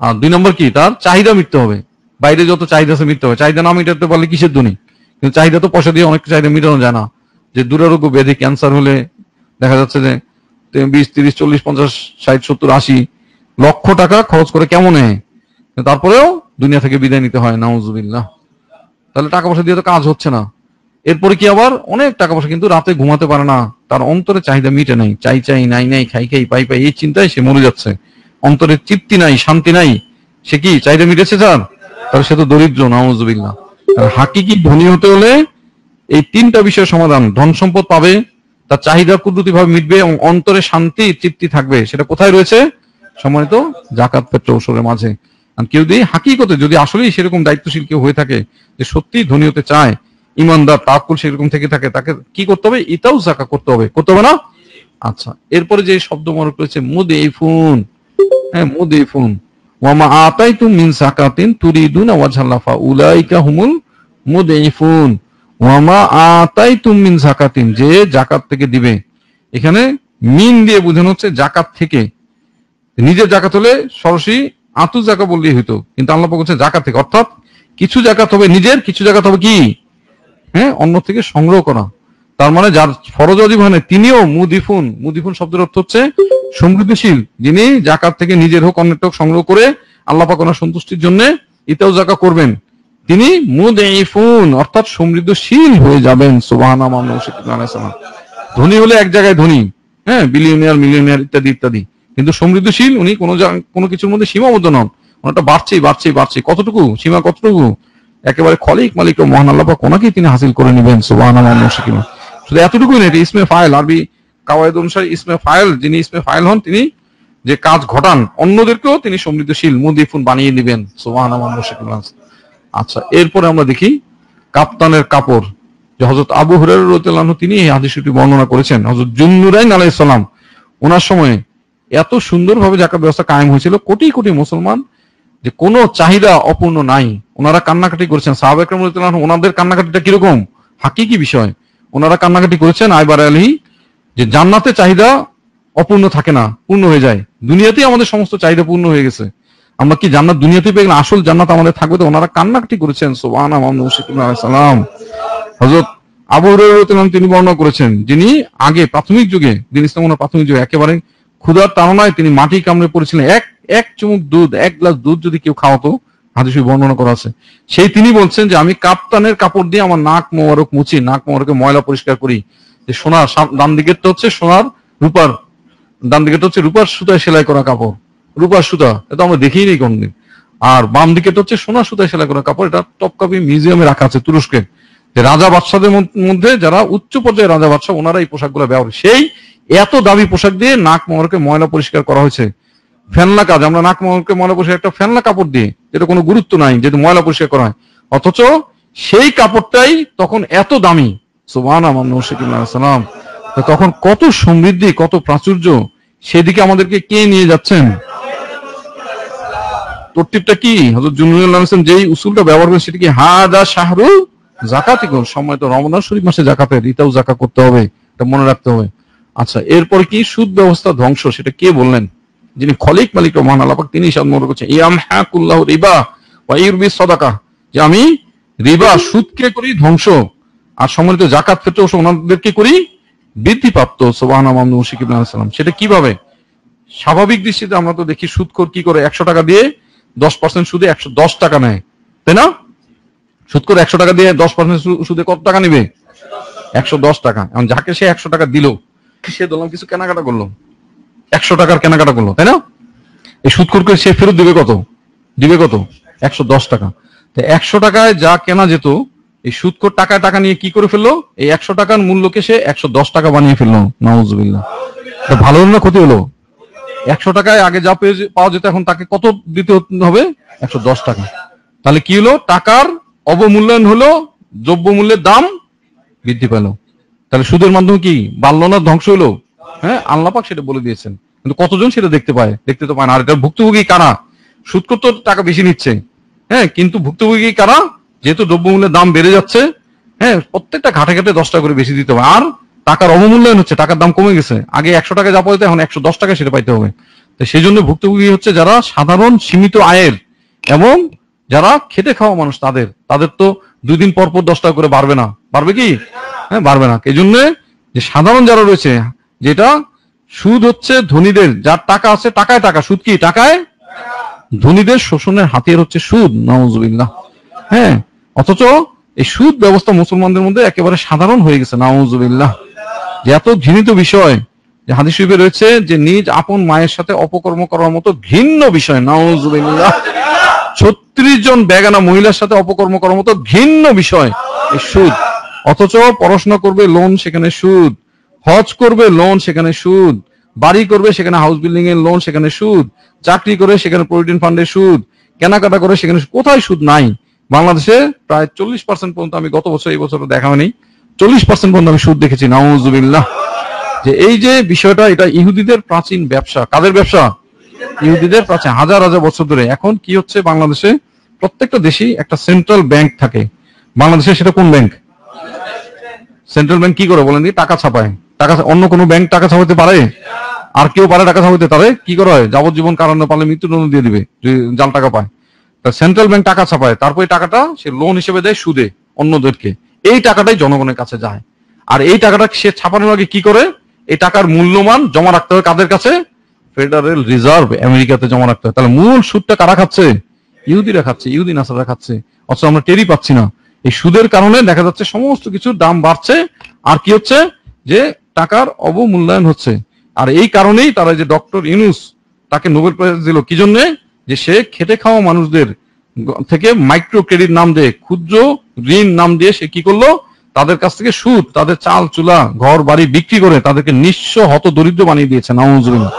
আর দুই নম্বর কি, তার চাহিদা মিটতে হবে। বাইরে যত চাহিদা আছে মিটতে হবে। চাহিদা না মিটাতে পারলে কিসের ধনী? কিন্তু চাহিদা তো পয়সা দিয়ে অনেক চাহিদা মিটানো যায় না। যে দুরারোগ্য ব্যাধি ক্যান্সার হলে দেখা যাচ্ছে যে বিশ, তিরিশ, চল্লিশ, পঞ্চাশ, ষাট, সত্তর, আশি লক্ষ টাকা খরচ করে কেমন তারপরেও দুনিয়া থেকে বিদায় নিতে হয়, নাউজুবিল্লাহ। তাহলে টাকা পয়সা দিয়ে তো কাজ হচ্ছে না। এরপরে কি আবার? অনেক টাকা পয়সা কিন্তু রাতে ঘুমাতে পারে না। তার অন্তরে চাহিদা মিটে নাই। চাই চাই, নাই নাই, খাই খাই, পাই পাই, এই চিন্তায় সে মরে যাচ্ছে। অন্তরে তৃপ্তি নাই, শান্তি নাই। সে কি চাহিদা মিটেছে তার? তাহলে সে তো দরিদ্র, নাউজুবিল্লাহ। হাকিকি ধনী হতে হলে এই তিনটা বিষয়ের সমাধান। ধন সম্পদ পাবে, তার চাহিদা কুদরতি ভাবে মিটবে এবং অন্তরে শান্তি, তৃপ্তি থাকবে। সেটা কোথায় রয়েছে? সম্মানিত জাকাত পেত্র ঔষধের মাঝে। কেউ যদি হাকিকতে যদি আসলেই সেরকম দায়িত্বশীল কেউ হয়ে থাকে, যে সত্যি ধনী হতে চায় ইমানদার তাকুল সেরকম থেকে থাকে, তাকে কি করতে হবে? এটাও জাকা করতে হবে। করতে হবে না? আচ্ছা এরপরে যে শব্দ মনে করেছে মুদে ফুন হ্যাঁ মুদে ফুন ওয়ামা আতাই তুম মিন সাকাতিন তুরিদুন ওয়াজহাল্লাফা উলাইকা হুমুল মুদাইফুন। ওয়ামা আতাই তুম মিন জাকাতিন যে জাকাত থেকে দিবে। এখানে মিন দিয়ে বোঝানো হচ্ছে জাকাত থেকে। নিজের জাকাত হলে সরাসরি আতু জাকা বললেই হইতো। কিন্তু আল্লাহ বলছে জাকাত থেকে। অর্থাৎ কিছু জাকাত হবে নিজের, কিছু জাকাত হবে কি? হ্যাঁ অন্য থেকে সংগ্রহ করা। তার মানে যার ফরজ অজিব হয় না, তিনিও মুদিফুন মুদিফুন শব্দের অর্থ হচ্ছে সমৃদ্ধশীল যিনি জাকাত থেকে নিজের হোক অন্যের হোক সংগ্রহ করে আল্লাহ পাক ওনার সন্তুষ্টির জন্য ইতাও জাকা করবেন। তিনি মুদিফুন অর্থাৎ সমৃদ্ধশীল হয়ে যাবেন সুবহানা ধনী হলে এক জায়গায় ধনী হ্যাঁ বিলিয়নিয়ার মিলিয়নিয়ার ইত্যাদি ইত্যাদি। কিন্তু সমৃদ্ধশীল উনি কোনো কোনো কিছুর মধ্যে সীমাবদ্ধ নন। ওনাটা বাড়ছেই বাড়ছেই বাড়ছে কতটুকু? সীমা কতটুকু? একেবারে খলিক মালিক ও মহান আল্লাহ ওনাকেই তিনি হাসিল করে নেবেন মুশকিমা শুধু এতটুকুই না এটা ইসমে ফাইল, আরবি কাওয়ায়দ অনুসারে ইসমে ফাইল, যিনি ইসমে ফাইল হন, তিনি যে কাজ ঘটান, অন্যদেরকেও তিনি সমৃদ্ধশীল মুদিফুন বানিয়ে সুবহানা মুশকিমা আচ্ছা এরপরে আমরা দেখি কাপ্তানের কাপড়, যে হজরত আবু হুরায়রা রাদিয়াল্লাহু তিনি এই হাদিসটি বর্ণনা করেছেন। হজরত জুন্নুরাইন সালাম ওনার সময়ে এত সুন্দরভাবে জাকাত ব্যবস্থা কায়েম হয়েছিল, কোটি কোটি মুসলমান, যে কোনো চাহিদা অপূর্ণ নাই। ওনারা কান্নাকাটি করেছেন। সাহাবা একরাম ওনাদের কান্নাকাটিটা কীরকম? হাকি কি বিষয়। ওনারা কান্নাকাটি করেছেন, আইবার আলী, যে জান্নাতে চাহিদা অপূর্ণ থাকে না, পূর্ণ হয়ে যায়। দুনিয়াতেই আমাদের সমস্ত চাহিদা পূর্ণ হয়ে গেছে। আমরা কি জান্নাত দুনিয়াতে পেয়ে গেলে আসল জান্নাত আমাদের থাকবে? তো ওনারা কান্নাকাটি করেছেন সোবান সালাম। হজরত আবু আনহু তিনি বর্ণনা করেছেন, যিনি আগে প্রাথমিক যুগে, দিন ইসলাম প্রাথমিক যুগে একেবারে ক্ষুধার তাড়নায় তিনি মাটি কামড়ে পড়েছিলেন। এক এক চুমুক দুধ, এক গ্লাস দুধ যদি কেউ খাওয়াতো হাদিসে বর্ণনা করা আছে। সেই তিনি বলছেন যে, আমি কাপ্তানের কাপড় দিয়ে আমার নাক মোবারক মুছি, নাক মোবারকে ময়লা পরিষ্কার করি। যে সোনার ডান দিকেরটা হচ্ছে সোনার রূপার, ডান দিকেরটা হচ্ছে রূপার সুতায় সেলাই করা কাপড়, রূপার সুতা। এটা আমরা দেখিনি নেই কোনদিন। আর বাম দিকেরটা হচ্ছে সোনার সুতায় সেলাই করা কাপড়, এটা টপকাপি মিউজিয়ামে রাখা আছে তুরস্কে যে রাজা বাদশাদের মধ্য- যারা উচ্চ পর্যায়ের রাজা বাদশাহ, ওনারা এই পোশাকগুলো ব্যবহার। সেই এত দাবি পোশাক দিয়ে নাক মোহরকে ময়লা পরিষ্কার করা হয়েছে। ফেনলা কাজ, আমরা নাক মোহরকে ময়লা পরিষ্কার একটা ফেনলা কাপড় দিয়ে যেটা কোনো গুরুত্ব নাই, যেহেতু ময়লা পরিষ্কার করা হয়। অথচ সেই কাপড়টাই তখন এত দামি। সালাম। তখন কত সমৃদ্ধি, কত প্রাচুর্য। সেদিকে আমাদেরকে কে নিয়ে যাচ্ছেন? তরতিবটা কি? হযরত জুনুল্লাহ ইসলাম যেই উসুলটা ব্যবহার করেন, সেটা কি? হাদা শাহরু জাকাতি কোন সময় তো রমজান শরীফ মাসে জাকাতের এটাও জাকা করতে হবে, এটা মনে রাখতে হবে। আচ্ছা এরপর কি সুদ ব্যবস্থা ধ্বংস, সেটা কে বললেন? যিনি খলিক মালিক মহান আল্লাহ তিনি সাদ মনে করছেন ইয়াম হাকুল্লাহ রিবা ওয়া ইউরবি সাদাকা। যে আমি রিবা সুদকে করি, ধ্বংস, আর সম্মানিত জাকাত ক্ষেত্রে ওনাদেরকে করি, বৃদ্ধিপ্রাপ্ত সোবাহান মামদু মুশিক সেটা কীভাবে? স্বাভাবিক দৃষ্টিতে আমরা তো দেখি সুদখোর কি করে একশো টাকা দিয়ে দশ পার্সেন্ট সুদে একশো দশ টাকা নেয়। তাই না? সুদখোর একশো টাকা দিয়ে দশ পার্সেন্ট সুদে কত টাকা নেবে? একশো দশ টাকা। এখন যাকে সে একশো টাকা দিল, সে ধরলাম কিছু কেনাকাটা করল। একশো টাকার কেনাকাটা করল, তাই না? এই সুদখোরকে সে ফেরত দিবে কত? দিবে কত? একশো দশ টাকা। তো একশো টাকায় যা কেনা যেত, এই সুদখোর টাকায় টাকা নিয়ে কি করে ফেলল? এই একশো টাকার মূল্যকে সে একশো দশ টাকা বানিয়ে ফেলল নওয়াজবিল্লাহ তো ভালো হলো না ক্ষতি হলো? একশো টাকায় আগে যা পেয়ে পাওয়া যেত, এখন তাকে কত দিতে হবে? একশো দশ টাকা। তাহলে কি হলো? টাকার অবমূল্যায়ন হলো দ্রব্য মূল্যের দাম বৃদ্ধি পেল। তাহলে সুদের মাধ্যমে কি বাড়লো না ধ্বংস হলো? হ্যাঁ আল্লাপাক সেটা বলে দিয়েছেন। কিন্তু কতজন সেটা দেখতে পায়? দেখতে তো পায় না। আর এটা ভুক্তভোগী কারা? সুদ করতে টাকা বেশি নিচ্ছে। হ্যাঁ কিন্তু ভুক্তভোগী কারা? যেহেতু দ্রব্যমূল্যের দাম বেড়ে যাচ্ছে হ্যাঁ প্রত্যেকটা ঘাটে ঘাটে দশ টাকা করে বেশি দিতে হবে। আর টাকার অবমূল্যায়ন হচ্ছে, টাকার দাম কমে গেছে। আগে একশো টাকা যা পাইতে এখন একশো দশ টাকা সেটা পাইতে হবে। তো সেই জন্য ভুক্তভোগী হচ্ছে যারা সাধারণ সীমিত আয়ের এবং যারা খেটে খাওয়া মানুষ তাদের তাদের তো দুই দিন পর পর দশ টাকা করে বাড়বে না। বাড়বে কি? হ্যাঁ বাড়বে না। এই জন্য যে সাধারণ যারা রয়েছে যেটা সুদ হচ্ছে ধনীদের, যার টাকা আছে টাকায় টাকা। সুদ কি? টাকায়? ধনীদের শোষণের হাতিয়ার হচ্ছে সুদ, নাউজুবিল্লাহ। হ্যাঁ অথচ এই সুদ ব্যবস্থা মুসলমানদের মধ্যে একেবারে সাধারণ হয়ে গেছে, নাউজুবিল্লাহ। যে এত ঘৃণিত বিষয়, যে হাদিস রয়েছে যে নিজ আপন মায়ের সাথে অপকর্ম করার মতো ঘৃণ্য বিষয়, নাউজুবিল্লাহ। ছত্রিশ জন বেগানা মহিলার সাথে অপকর্ম করার মতো ঘৃণ্য বিষয়, এই সুদ। অথচ পড়াশোনা করবে লোন, সেখানে সুদ। হজ করবে লোন সেখানে সুদ। বাড়ি করবে, সেখানে হাউস বিল্ডিং এর লোন সেখানে সুদ। চাকরি করে, সেখানে প্রভিডেন্ট ফান্ডের সুদ। কেনাকাটা করে, সেখানে কোথায় সুদ নাই? বাংলাদেশে প্রায় চল্লিশ পার্সেন্ট পর্যন্ত আমি গত বছর, এই বছর দেখা হয়নি। চল্লিশ পার্সেন্ট পর্যন্ত আমি সুদ দেখেছি, নাউজুবিল্লাহ। যে এই যে বিষয়টা, এটা ইহুদিদের প্রাচীন ব্যবসা। কাদের ব্যবসা? ইহুদিদের প্রাচীন। হাজার হাজার বছর ধরে। এখন কি হচ্ছে বাংলাদেশে? প্রত্যেকটা দেশেই একটা সেন্ট্রাল ব্যাংক থাকে। বাংলাদেশে সেটা কোন ব্যাংক সেন্ট্রাল ব্যাংক কি করে বলেন? টাকা ছাপায়। টাকা অন্য কোনো ব্যাংক টাকা ছাপাতে পারে? আর কেউ পারে টাকা থাকতে তারে কি করা হয়? যাবজ্জীবন কারণে পারলে মৃত্যুদণ্ড দিয়ে দিবে জাল টাকা পায়। তা সেন্ট্রাল ব্যাংক টাকা ছাপায়, তারপরে টাকাটা সে লোন হিসেবে দেয় সুদে অন্যদেরকে। এই টাকাটাই জনগণের কাছে যায়। আর এই টাকাটা সে ছাপানোর আগে কি করে? এই টাকার মূল্যমান জমা রাখতে হবে কাদের কাছে? ফেডারেল রিজার্ভ আমেরিকাতে জমা রাখতে হয়। তাহলে মূল সুদটা কারা খাচ্ছে? ইহুদিরা খাচ্ছে, ইহুদি নাসারা খাচ্ছে। অথচ আমরা টেরই পাচ্ছি না। এই সুদের কারণে দেখা যাচ্ছে সমস্ত কিছুর দাম বাড়ছে। আর কি হচ্ছে? যে টাকার অবমূল্যায়ন হচ্ছে। আর এই কারণেই তারা যে ডক্টর ইউনুস তাকে নোবেল প্রাইজ দিল, কি জন্যে? যে সে খেটে খাওয়া মানুষদের থেকে মাইক্রো ক্রেডিট নাম দিয়ে, ক্ষুদ্র ঋণ নাম দিয়ে সে কি করল? তাদের কাছ থেকে সুদ, তাদের চাল, চুলা, ঘর, বাড়ি বিক্রি করে তাদেরকে নিঃস্ব হত দরিদ্র বানিয়ে দিয়েছে নাউজুবিল্লাহ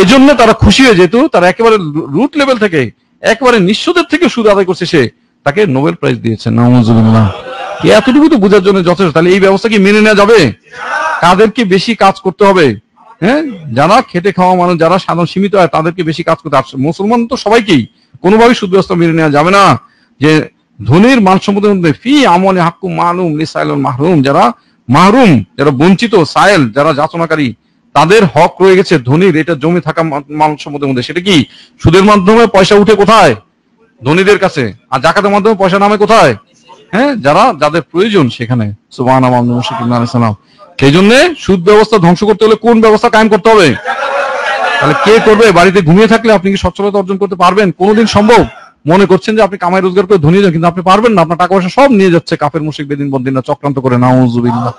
এই জন্য তারা খুশি হয়ে যেত তারা একেবারে রুট লেভেল থেকে, একেবারে নিঃস্বদের থেকে সুদ আদায় করছে সে, তাকে নোবেল প্রাইজ দিয়েছে নাউজুবিল্লাহ কি এতটুকু তো বোঝার জন্য যথেষ্ট। তাহলে এই ব্যবস্থা কি মেনে নেওয়া যাবে? কাদেরকে বেশি কাজ করতে হবে। হ্যাঁ? যারা খেটে খাওয়া মানুষ, যারা সাধারণ সীমিত হয় তাদেরকে বেশি কাজ করতে আসছে মুসলমান তো সবাইকেই কোনোভাবেই সুদ ব্যবস্থা মেনে নেওয়া যাবে না। যে ধনির মান সম্পদের মধ্যে ফি আমলে হাক্কু মালুম লিসাইলুল মাহরুম, যারা মাহরুম, যারা বঞ্চিত, সায়েল, যারা যাচনাকারী তাদের হক রয়ে গেছে ধনির, এটা জমি থাকা মা- মাল সম্পদের মধ্যে। সেটা কি? সুদের মাধ্যমে পয়সা উঠে কোথায়? ধনীদের কাছে। আর জাকাতের মাধ্যমে পয়সা নামে কোথায়? হ্যাঁ? যারা, যাদের প্রয়োজন সেখানে। সুবাহ সেই জন্য সুদ ব্যবস্থা ধ্বংস করতে হলে কোন ব্যবস্থা কায়েম করতে হবে? তাহলে কে করবে? বাড়িতে ঘুমিয়ে থাকলে আপনি কি সচ্ছলতা অর্জন করতে পারবেন? কোনোদিন সম্ভব? মনে করছেন যে আপনি কামাই রোজগার করে ধনী যান, কিন্তু আপনি পারবেন না। আপনার টাকা পয়সা সব নিয়ে যাচ্ছে কাফের মুশিক বেদিন বদিনা চক্রান্ত করে। নাউজুবিল্লাহ।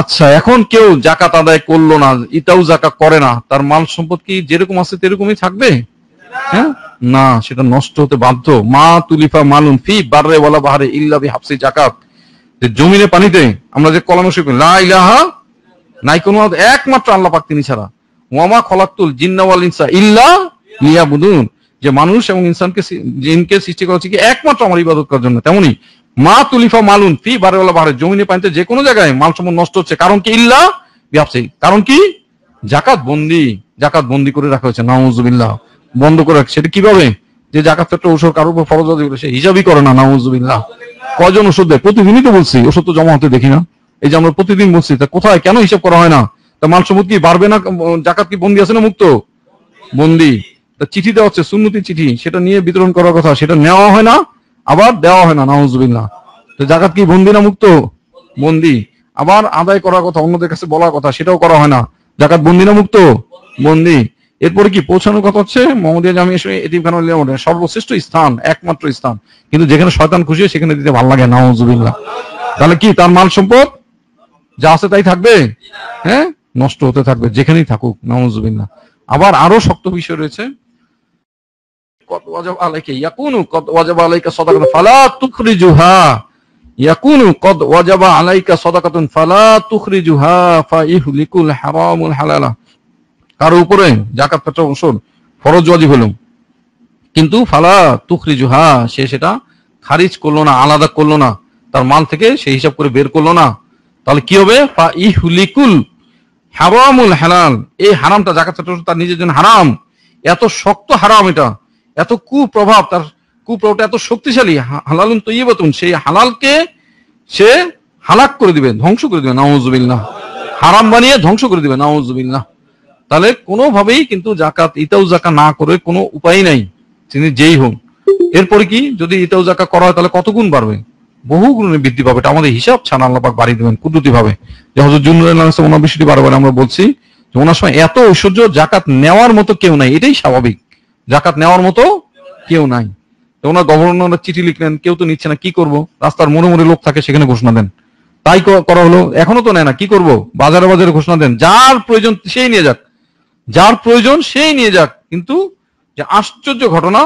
আচ্ছা এখন কেউ জাকাত আদায় করল না ইটাও জাকা করে না, তার মাল সম্পদ কি যেরকম আছে তেরকমই থাকবে? হ্যাঁ? না, সেটা নষ্ট হতে বাধ্য। মা তুলিফা মালুন ফি বাররে ওয়ালা বাহারে ইল্লা বি হাফসি জাকাত যে জমিনে পানিতে আমরা যে কলাম শিখি লা ইলাহা, নাই কোনো একমাত্র আল্লাহ পাক তিনি ছাড়া। ওয়ামা খলাক্তুল জিন্না ওয়াল ইনসা ইল্লা লিয়াবুদুন। যে মানুষ এবং ইনসানকে জিনকে সৃষ্টি করা হচ্ছে কি একমাত্র আমার ইবাদত করার জন্য। তেমনি মা তুলিফা মালুন ফি বারেওয়ালা বাহারে, জমিনে পানিতে যে কোনো জায়গায় মাল সম্পদ নষ্ট হচ্ছে। কারণ কি ইল্লা ব্যবসায়ী কারণ কি? জাকাত বন্দি। জাকাত বন্দি করে রাখা হয়েছে। নাউজুবিল্লাহ। বন্ধ করে রাখছে। সেটা কীভাবে? যে জাকাত একটা ওষুধ কারোর উপর ফরজ আছে বলে সে হিসাবই করে না, নাউজুবিল্লাহ। কজন ওষুধ দেয়? প্রতিদিনই তো বলছি, ওষুধ তো জমা হতে দেখি না। এই যে আমরা প্রতিদিন বলছি, তা কোথায়? কেন হিসাব করা হয় না? তা মাল সম্পদ কি বাড়বে না? জাকাত কি বন্দি আছে না মুক্ত? বন্দি। তা চিঠি দেওয়া হচ্ছে, সুন্নতি চিঠি, সেটা নিয়ে বিতরণ করার কথা, সেটা নেওয়া হয় না, আবার দেওয়া হয় না, নাউজুবিল্লাহ। তো জাকাত কি বন্দি না মুক্ত? বন্দি। আবার আদায় করার কথা, অন্যদের কাছে বলার কথা, সেটাও করা হয় না। জাকাত বন্দি না মুক্ত? বন্দি। এরপরে কি পৌঁছানোর কথা হচ্ছে? মোহাম্মদিয়া জামি এতিমখানা সর্বশ্রেষ্ঠ স্থান, একমাত্র স্থান। কিন্তু যেখানে শয়তান খুশি সেখানে দিতে ভালো লাগে নাউজুবিল্লাহ। তাহলে কি তার মাল সম্পদ? যা আছে তাই থাকবে? হ্যাঁ? নষ্ট হতে থাকবে, যেখানেই থাকুক, নাউজুবিল্লাহ। আবার আরও শক্ত বিষয় রয়েছে। কত ওয়াজাব আলাইকা ইয়াকুনু, কদ ওয়াজাবা আলাইকা সাদাকাতুন ফালা তুখরিজুহা। ইয়াকুনু, কদ ওয়াজাবা আলাইকা সাদাকাতুন ফালা তুখরিজুহা, ফাইহলিকুল হারামুল হালালা। কারও উপরে যাকাত পেট্রো ওষুধ ফরজ ওয়াজিব হলো। কিন্তু ফালা তুখরিজুহা, সে সেটা খারিজ করল না, আলাদা করল না। তার মাল থেকে সেই হিসাব করে বের করল না। তাহলে কি হবে? ইহলিকুল হারামুল হালাল। এই হারামটা জাকাত পেট্রো তার নিজের জন্য হারাম। এত শক্ত হারাম এটা। এত কুপ্রভাব, তার কুপ্রভাবটা এত শক্তিশালী। হালালুন তৈবাতুন সেই হালালকে সে হালাক করে দিবে, ধ্বংস করে দিবে, নাউজুবিল্লাহ। হারাম বানিয়ে ধ্বংস করে দিবে, নাউজুবিল্লাহ। তাহলে কোনোভাবেই কিন্তু জাকাত ইতাও জাকা না করে কোনো উপায় নাই, তিনি যেই হোক। এরপরে কি? যদি ইতাও জাকা করা হয় তাহলে কত গুণ বাড়বে? বহু গুণে বৃদ্ধি পাবে। এটা আমাদের হিসাব ছাড়া আল্লাহ পাক বাড়িয়ে দেবেন কুদরতি ভাবে যে হজরত জুনুর ওনার বিষয়টি বারবার আমরা বলছি যে ওনার সময় এত ঐশ্বর্য, জাকাত নেওয়ার মতো কেউ নাই। এটাই স্বাভাবিক। জাকাত নেওয়ার মতো কেউ নাই। ওনার গভর্নর চিঠি লিখলেন, কেউ তো নিচ্ছে না, কি করব? রাস্তার মনে মনে লোক থাকে, সেখানে ঘোষণা দেন। তাই করা হলো, এখনও তো নেয় না, কি করব? বাজারে বাজারে ঘোষণা দেন। যার প্রয়োজন, সেই নিয়ে যাক। যার প্রয়োজন সেই নিয়ে যাক। কিন্তু যে আশ্চর্য ঘটনা,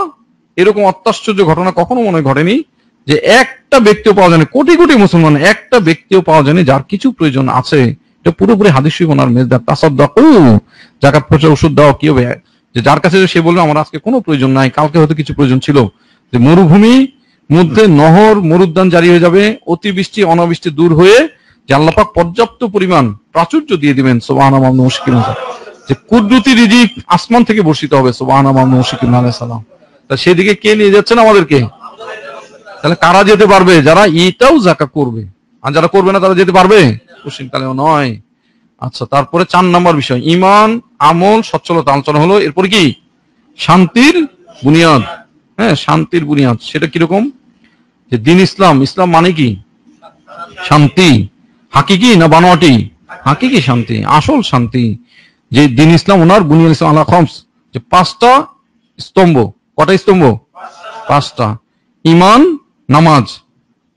এরকম অত্যাশ্চর্য ঘটনা কখনো মনে ঘটেনি যে একটা ব্যক্তিও পাওয়া যায়নি, কোটি কোটি মুসলমান, একটা ব্যক্তিও পাওয়া যায়নি যার কিছু প্রয়োজন আছে। এটা পুরোপুরি হাদিসি ওনার মেজদার ও ওষুধ দাও কি হবে? যে যার কাছে সে বলবে, আমার আজকে কোনো প্রয়োজন নাই, কালকে হয়তো কিছু প্রয়োজন ছিল। যে মরুভূমি মধ্যে নহর, মরুদ্যান জারি হয়ে যাবে, অতিবৃষ্টি, অনাবৃষ্টি দূর হয়ে যে আল্লাপাক পর্যাপ্ত পরিমাণ প্রাচুর্য দিয়ে দিবেন সোবাহ মুশকিল যে কুদরতি রিজিক আসমান থেকে বর্ষিত হবে সোবাহ মুশকিল আলাইহিস সালাম। তা সেদিকে কে নিয়ে যাচ্ছেন আমাদেরকে? তাহলে কারা যেতে পারবে? যারা এটাও জাকা করবে। আর যারা করবে না, তারা যেতে পারবে? পশ্চিমকালেও নয়। আচ্ছা তারপরে চার নম্বর বিষয়। ইমান আমল, সচ্ছলতা আলোচনা হলো। এরপর কি? শান্তির বুনিয়াদ। হ্যাঁ শান্তির বুনিয়াদ। সেটা কীরকম? যে দিন ইসলাম ইসলাম মানে কি? শান্তি। হাকিকি না বানোয়াটি? হাকিকি শান্তি। আসল শান্তি। যে দিন ইসলাম ওনার বুনিয়াল ইসলাম আল্লাহ খমস। যে পাঁচটা স্তম্ভ, কটা স্তম্ভ? পাঁচটা। ইমান নামাজ,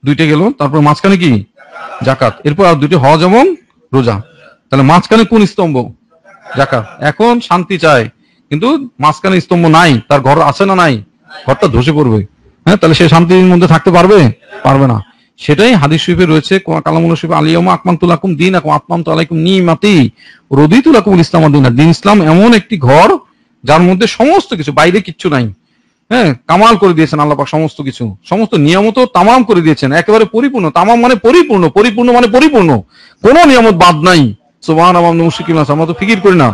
দুইটা গেল, তারপর মাঝখানে কি? জাকাত। এরপর আর দুইটি হজ এবং রোজা। তাহলে মাঝখানে কোন স্তম্ভ? জাকাত। এখন শান্তি চায় কিন্তু মাঝখানে স্তম্ভ নাই, তার ঘর আছে না নাই? ঘরটা ধসে পড়বে। হ্যাঁ তাহলে সে শান্তির মধ্যে থাকতে পারবে? পারবে না। সেটাই হাদিস শরীফে রয়েছে কালামুল শরীফ আলিয়মা আকমান্তুল আকুম দিন আকুম আত্মান্ত আলাইকুম নিমাতি রদিতুল আকুমুল ইসলাম দিন দিন ইসলাম এমন একটি ঘর, যার মধ্যে সমস্ত কিছু, বাইরে কিচ্ছু নাই। হ্যাঁ কামাল করে দিয়েছেন আল্লাহ পাক সমস্ত কিছু। সমস্ত নিয়ামত তামাম করে দিয়েছেন। একেবারে পরিপূর্ণ। তামাম মানে পরিপূর্ণ পরিপূর্ণ মানে পরিপূর্ণ। কোন নিয়ামত বাদ নাই। আমার মুশকিল আছে আমরা তো ফিকির করি না।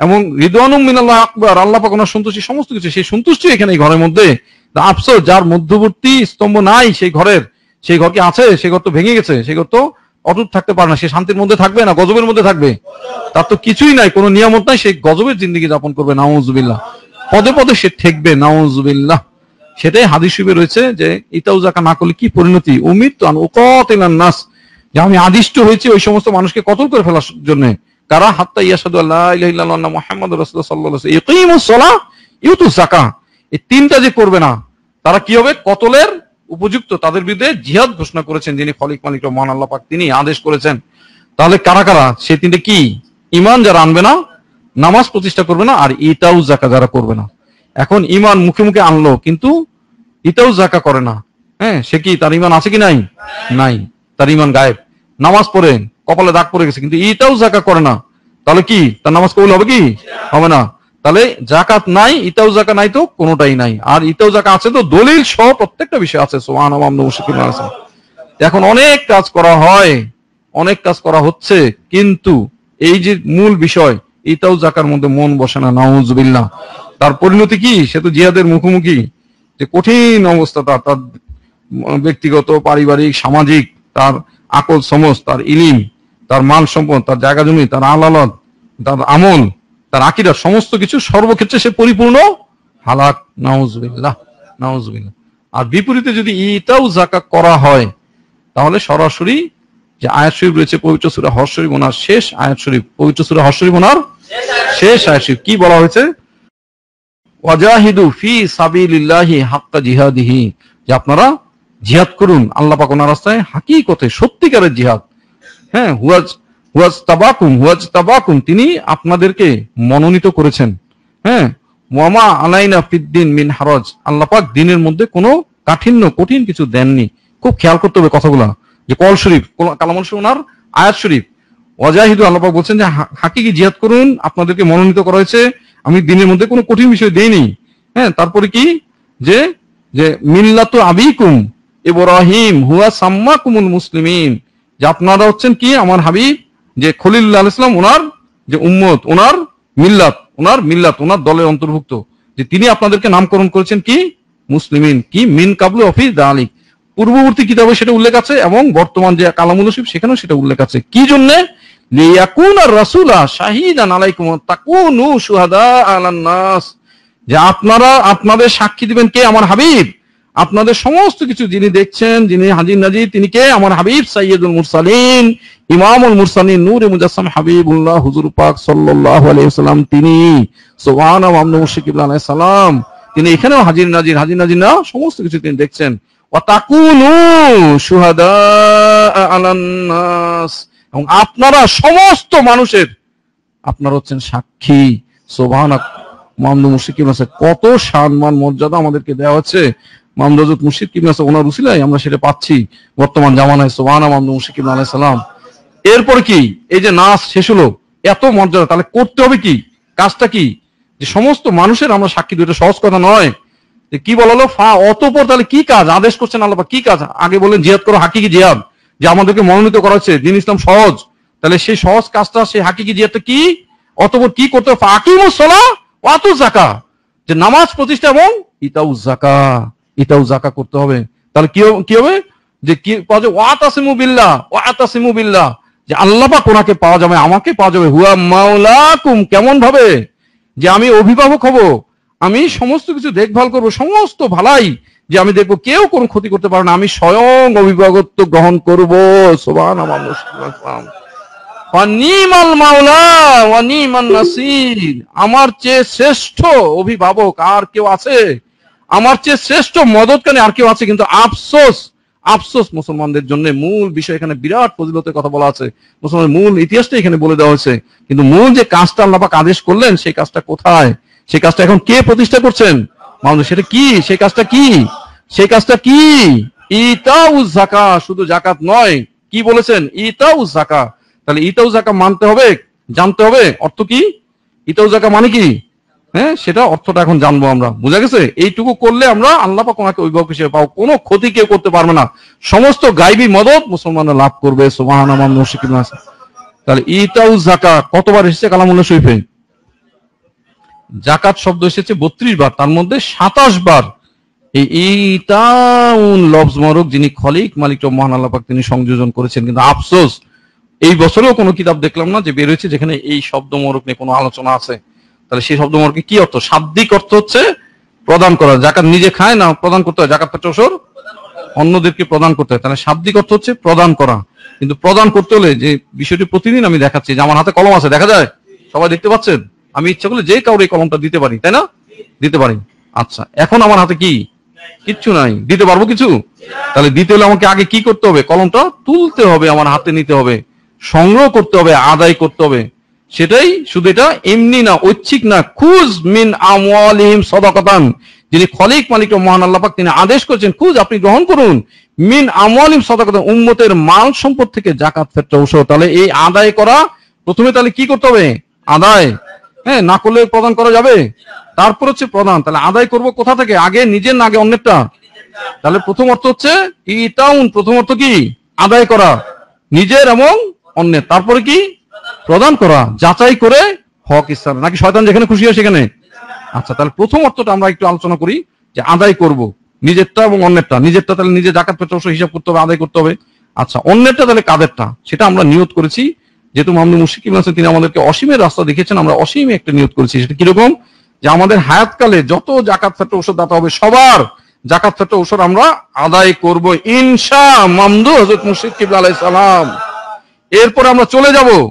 এবং রিদওয়ানুম মিনাল্লাহ আকবর, আল্লাহ পাক ওনার সন্তুষ্টি, সমস্ত কিছু, সেই সন্তুষ্টি এখানে এই ঘরের মধ্যে। আফসোস, যার মধ্যবর্তী স্তম্ভ নাই সেই ঘরের। সেই ঘর কি আছে? সেই ঘর তো ভেঙে গেছে। সেই ঘর তো অটুট থাকতে পারে না। সে শান্তির মধ্যে থাকবে না? গজবের মধ্যে থাকবে? তার তো কিছুই নাই। কোনো নিয়ামত নাই। সেই গজবের জিন্দগি যাপন করবে। নাউজুবিল্লাহ। পদে পদে সে ঠেকবে। নাউজুবিল্লাহ। সেটাই হাদিস শিবে রয়েছে যে, ইতাউ জাকা না করলে কি পরিণতি? উমির তো উকত নাস। যে আমি আদিষ্ট হয়েছি ওই সমস্ত মানুষকে কতল করে ফেলার জন্য। কারা? হাত্তা ইয়াসাদু আল্লাহ রাসূলুল্লাহ সাল্লাল্লাহু আলাইহি ওয়াসাল্লাম। ইকিমুস সালাহ, ইউতু যাকা এই তিনটা যে করবে না, তারা কি হবে? কতলের উপযুক্ত তাদের বিরুদ্ধে জিহাদ ঘোষণা করেছেন যিনি খলিক মালিক রহমান আল্লাহ পাক, তিনি আদেশ করেছেন। তাহলে কারা কারা? সে তিনটে কি? ইমান যারা আনবে না, নামাজ প্রতিষ্ঠা করবে না, আর ইতাউ জাকা যারা করবে না। এখন ইমান মুখে মুখে আনলো, কিন্তু ইতাউ জাকা করে না। হ্যাঁ সে কি তার ইমান আছে কি নাই? নাই। তার ইমান গায়েব। নামাজ পড়ে, কপালে দাগ পড়ে গেছে, কিন্তু ইটাও জাকা করে না। তাহলে কি? তার নামাজ কবুল হবে কি? হবে না। তাহলে জাকাত নাই, ইতাও জাকা নাই তো কোনোটাই নাই। আর ইতাও জাকা আছে তো দলিল সহ প্রত্যেকটা বিষয় আছে এখন অনেক কাজ করা হয়, অনেক কাজ করা হচ্ছে, কিন্তু এই যে মূল বিষয়, ইতাও জাকার মধ্যে মন বসে না, নাউজবিল্লাহ। তার পরিণতি কি? সে তো জিহাদের মুখোমুখি। যে কঠিন অবস্থা তার তার ব্যক্তিগত, পারিবারিক, সামাজিক, তার আকল সমস তার ইলিম, তার মাল সম্পদ তার জায়গা জমি তার আলালত তার আমল তার আকিরা সমস্ত কিছু সর্বক্ষেত্রে সে পরিপূর্ণ হালাক, নাউজবিল্লাহ নাউজবিল্লাহ। আর বিপরীতে যদি ইটাও জাকা করা হয়, তাহলে সরাসরি যে আয়াত শরীফ রয়েছে পবিত্র সুরা হর শরীফ, ওনার শেষ আয়াত শরীফ, পবিত্র সুরা হর শরীফ, ওনার শেষ আয়াত শরীফ। কি বলা হয়েছে? ওয়াজাহিদু ফি সাবিলিল্লাহি হাক্কা জিহাদিহি। যে আপনারা জিহাদ করুন, আল্লাহ পাক ওনার রাস্তায় হাকিকতে সত্যিকারের জিহাদ। হ্যাঁ হুয়াজ হুয়াজ তাবাকুম হুয়াজ তাবাকুম তিনি আপনাদেরকে মনোনীত করেছেন। হ্যাঁ? ওয়ামা আলাইনা ফিদ্দিন মিন হারজ। আল্লাহ পাক দিনের মধ্যে কোনো কাঠিন্য, কঠিন কিছু দেননি। খুব খেয়াল করতে হবে কথাগুলা। যে কল শরীফ কালামল ওনার আয়াত শরীফ। ওয়াজাহিদু, আল্লাহ পাক বলছেন যে হাকিকি জিহাদ করুন, আপনাদেরকে মনোনীত করা হয়েছে। আমি দিনের মধ্যে কোনো কঠিন বিষয় দেইনি। হ্যাঁ? তারপরে কি? যে যে মিল্লাত আবিকুম ইব্রাহিম হুয়া সাম্মা কুমুল মুসলিমিন। যে আপনারা হচ্ছেন কি? আমার হাবিব। যে খলিল্লাহ ইসলাম ওনার যে উম্মত, ওনার মিল্লাত ওনার মিল্লাত, ওনার দলের অন্তর্ভুক্ত। যে তিনি আপনাদেরকে নামকরণ করেছেন কি? মুসলিমিন, কি? মিন কাবলু অফিস দালিক। পূর্ববর্তী কিতাবে সেটা উল্লেখ আছে এবং বর্তমান যে কালামুল শিব সেখানেও সেটা উল্লেখ আছে। কি জন্য? আপনারা, আপনাদের সাক্ষী দিবেন কে? আমার হাবিব। আপনাদের সমস্ত কিছু যিনি দেখছেন, যিনি হাজির নাজির, তিনি কে? আমার হাবিব সাইয়দুল মুরসালিন, ইমামুল মুরসালিন, নূর মুজাসসাম হাবিবুল্লাহ হুজুর পাক সাল্লাল্লাহু আলাইহি ওয়াসাল্লাম, তিনি সুবহানাহু ওয়া মুশরিকিল আলাইহিস সালাম, তিনি এখানেও হাজির নাজির হাজির নাজির না, সমস্ত কিছু তিনি দেখছেন। এবং আপনারা সমস্ত মানুষের, আপনারা হচ্ছেন সাক্ষী সুবহানাক মামদু আছে কত সম্মান মর্যাদা আমাদেরকে দেওয়া হচ্ছে। মামদাজুত মুর্শিদ কিবনে ওনার উসিলাই আমরা সেটা পাচ্ছি বর্তমান জামানায় সোহানা মামদু মুর্শিদ কিবনে আলাইহিস সালাম। এরপর কি? এই যে নাচ শেষ হলো, এত মর্যাদা, তাহলে করতে হবে কি? কাজটা কি? যে সমস্ত মানুষের আমরা সাক্ষী দুটো সহজ কথা নয়। যে কি বলালো? ফা, অতপর তাহলে কি কাজ? আদেশ করছেন আল্লাহ কি কাজ? আগে বলেন জিহাদ করো, হাকিকি জিহাদ। যে আমাদেরকে মনোনীত করা হচ্ছে, দিন ইসলাম সহজ। তাহলে সেই সহজ কাজটা, সেই হাকিকি জিহাদটা কি? অতপর কি করতে হবে? ফাকিমুস সালাহ ওয়াতু জাকা যে নামাজ প্রতিষ্ঠা এবং ইতাউ জাকা এটাও জাকা করতে হবে। তাহলে কি কি হবে? যে কি পাওয়া যায় ওয়াতাসিমু বিল্লাহ ওয়াতাসিমু বিল্লাহ। যে আল্লাহ পাক ওনাকে পাওয়া যাবে, আমাকে পাওয়া যাবে। হুয়া মাওলাকুম কেমন ভাবে যে আমি অভিভাবক হব, আমি সমস্ত কিছু দেখভাল করব, সমস্ত ভালাই। যে আমি দেখব কেউ কোনো ক্ষতি করতে পারে না, আমি স্বয়ং অভিভাবকত্ব গ্রহণ করব। সোবান আমার অনিমাল মাওলা অনিমান নাসির। আমার চেয়ে শ্রেষ্ঠ অভিভাবক আর কেউ আছে? আমার চেয়ে শ্রেষ্ঠ মদতকারী আর কেউ আছে, কিন্তু আফসোস আফসোস মুসলমানদের জন্য মূল বিষয় এখানে বিরাট ফজিলতের কথা বলা আছে। মুসলমানের মূল ইতিহাসটা এখানে বলে দেওয়া হয়েছে। কিন্তু মূল যে কাজটা আল্লাহ পাক আদেশ করলেন, সেই কাজটা কোথায়? সেই কাজটা এখন কে প্রতিষ্ঠা করছেন? মানুষ, সেটা কি? সেই কাজটা কি? সেই কাজটা কি? ইতাউ জাকা শুধু জাকাত নয়। কি বলেছেন? ইতাউ জাকা তাহলে ইতাউ জাকা মানতে হবে, জানতে হবে। অর্থ কি? ইতাউ জাকা মানে কি? হ্যাঁ সেটা অর্থটা এখন জানব আমরা। বুঝা গেছে? এইটুকু করলে আমরা আল্লাহ পাক অভিভাবক হিসেবে পাবো। কোনো ক্ষতি কেউ করতে পারবে না। সমস্ত গাইবী মদত মুসলমানরা লাভ করবে। সোমাহান আমার আছে তাহলে ইতাউ জাকা কতবার এসেছে কালামুল্লাহ শরীফে? জাকাত শব্দ এসেছে বত্রিশ বার, তার মধ্যে সাতাশ বার। ইতাউন যিনি খলিক, মালিক মহান আল্লাহ তিনি সংযোজন করেছেন। কিন্তু আফসোস, এই বছরেও কোনো কিতাব দেখলাম না যে বের হয়েছে যেখানে এই শব্দ মরক নিয়ে কোনো আলোচনা আছে। তাহলে সেই শব্দ মরকে কি অর্থ? শাব্দিক অর্থ হচ্ছে প্রদান করা। জাকাত নিজে খায় না প্রদান করতে হয়? জাকাত চোষর অন্যদেরকে প্রদান করতে হয়। তাহলে শাব্দিক অর্থ হচ্ছে প্রদান করা। কিন্তু প্রদান করতে হলে যে বিষয়টি প্রতিদিন আমি দেখাচ্ছি, যে আমার হাতে কলম আছে, দেখা যায়? সবাই দেখতে পাচ্ছেন? আমি ইচ্ছা করলে যে কাউরে এই কলমটা দিতে পারি, তাই না? দিতে পারি। আচ্ছা এখন আমার হাতে কি? কিচ্ছু নাই। দিতে পারব কিছু? তাহলে দিতে হলে আমাকে আগে কি করতে হবে? কলমটা তুলতে হবে, আমার হাতে নিতে হবে। সংগ্রহ করতে হবে, আদায় করতে হবে। সেটাই শুধু এটা, এমনি না, ঐচ্ছিক না। খুজ মিন আমওয়ালিহিম সদাকাতান। যিনি খলিক মালিক মহান আল্লাহ পাক, তিনি আদেশ করেছেন, খুজ আপনি গ্রহণ করুন। মিন আমওয়ালিহিম সদাকাতান, উম্মতের মাল সম্পদ থেকে জাকাত, ফেরত ঔষধ তাহলে এই আদায় করা, প্রথমে তাহলে কি করতে হবে? আদায়। হ্যাঁ না করলে প্রদান করা যাবে? তারপর হচ্ছে প্রদান। তাহলে আদায় করব কোথা থেকে? আগে নিজের না, আগে অন্যেরটা। তাহলে প্রথম অর্থ হচ্ছে ইটাউন প্রথম অর্থ কি? আদায় করা। নিজের এবং অন্যের। তারপরে কি? প্রদান করা, যাচাই করে হক ইসলাম। নাকি শয়তান যেখানে খুশি হয় সেখানে? আচ্ছা তাহলে প্রথম অর্থটা আমরা একটু আলোচনা করি যে আদায় করব। নিজেরটা এবং অন্যেরটা। নিজেরটা তাহলে নিজে জাকাত পেট্রোল হিসাব করতে হবে, আদায় করতে হবে। আচ্ছা অন্যেরটা তাহলে কাদেরটা? সেটা আমরা নিয়ত করেছি। যেহেতু মামনি মুশিকিম আছেন, তিনি আমাদেরকে অসীমের রাস্তা দেখেছেন আমরা অসীমে একটা নিয়ত করেছি। সেটা কীরকম? যে আমাদের হায়াতকালে যত জাকাত ফেট্র ঔষধ দাতা হবে, সবার জাকাত ফেট্র ঔষধ আমরা আদায় করব। ইনশা মামদু হজরত মুর্শিদ কিবলা আলাই সালাম। এরপর আমরা চলে যাব।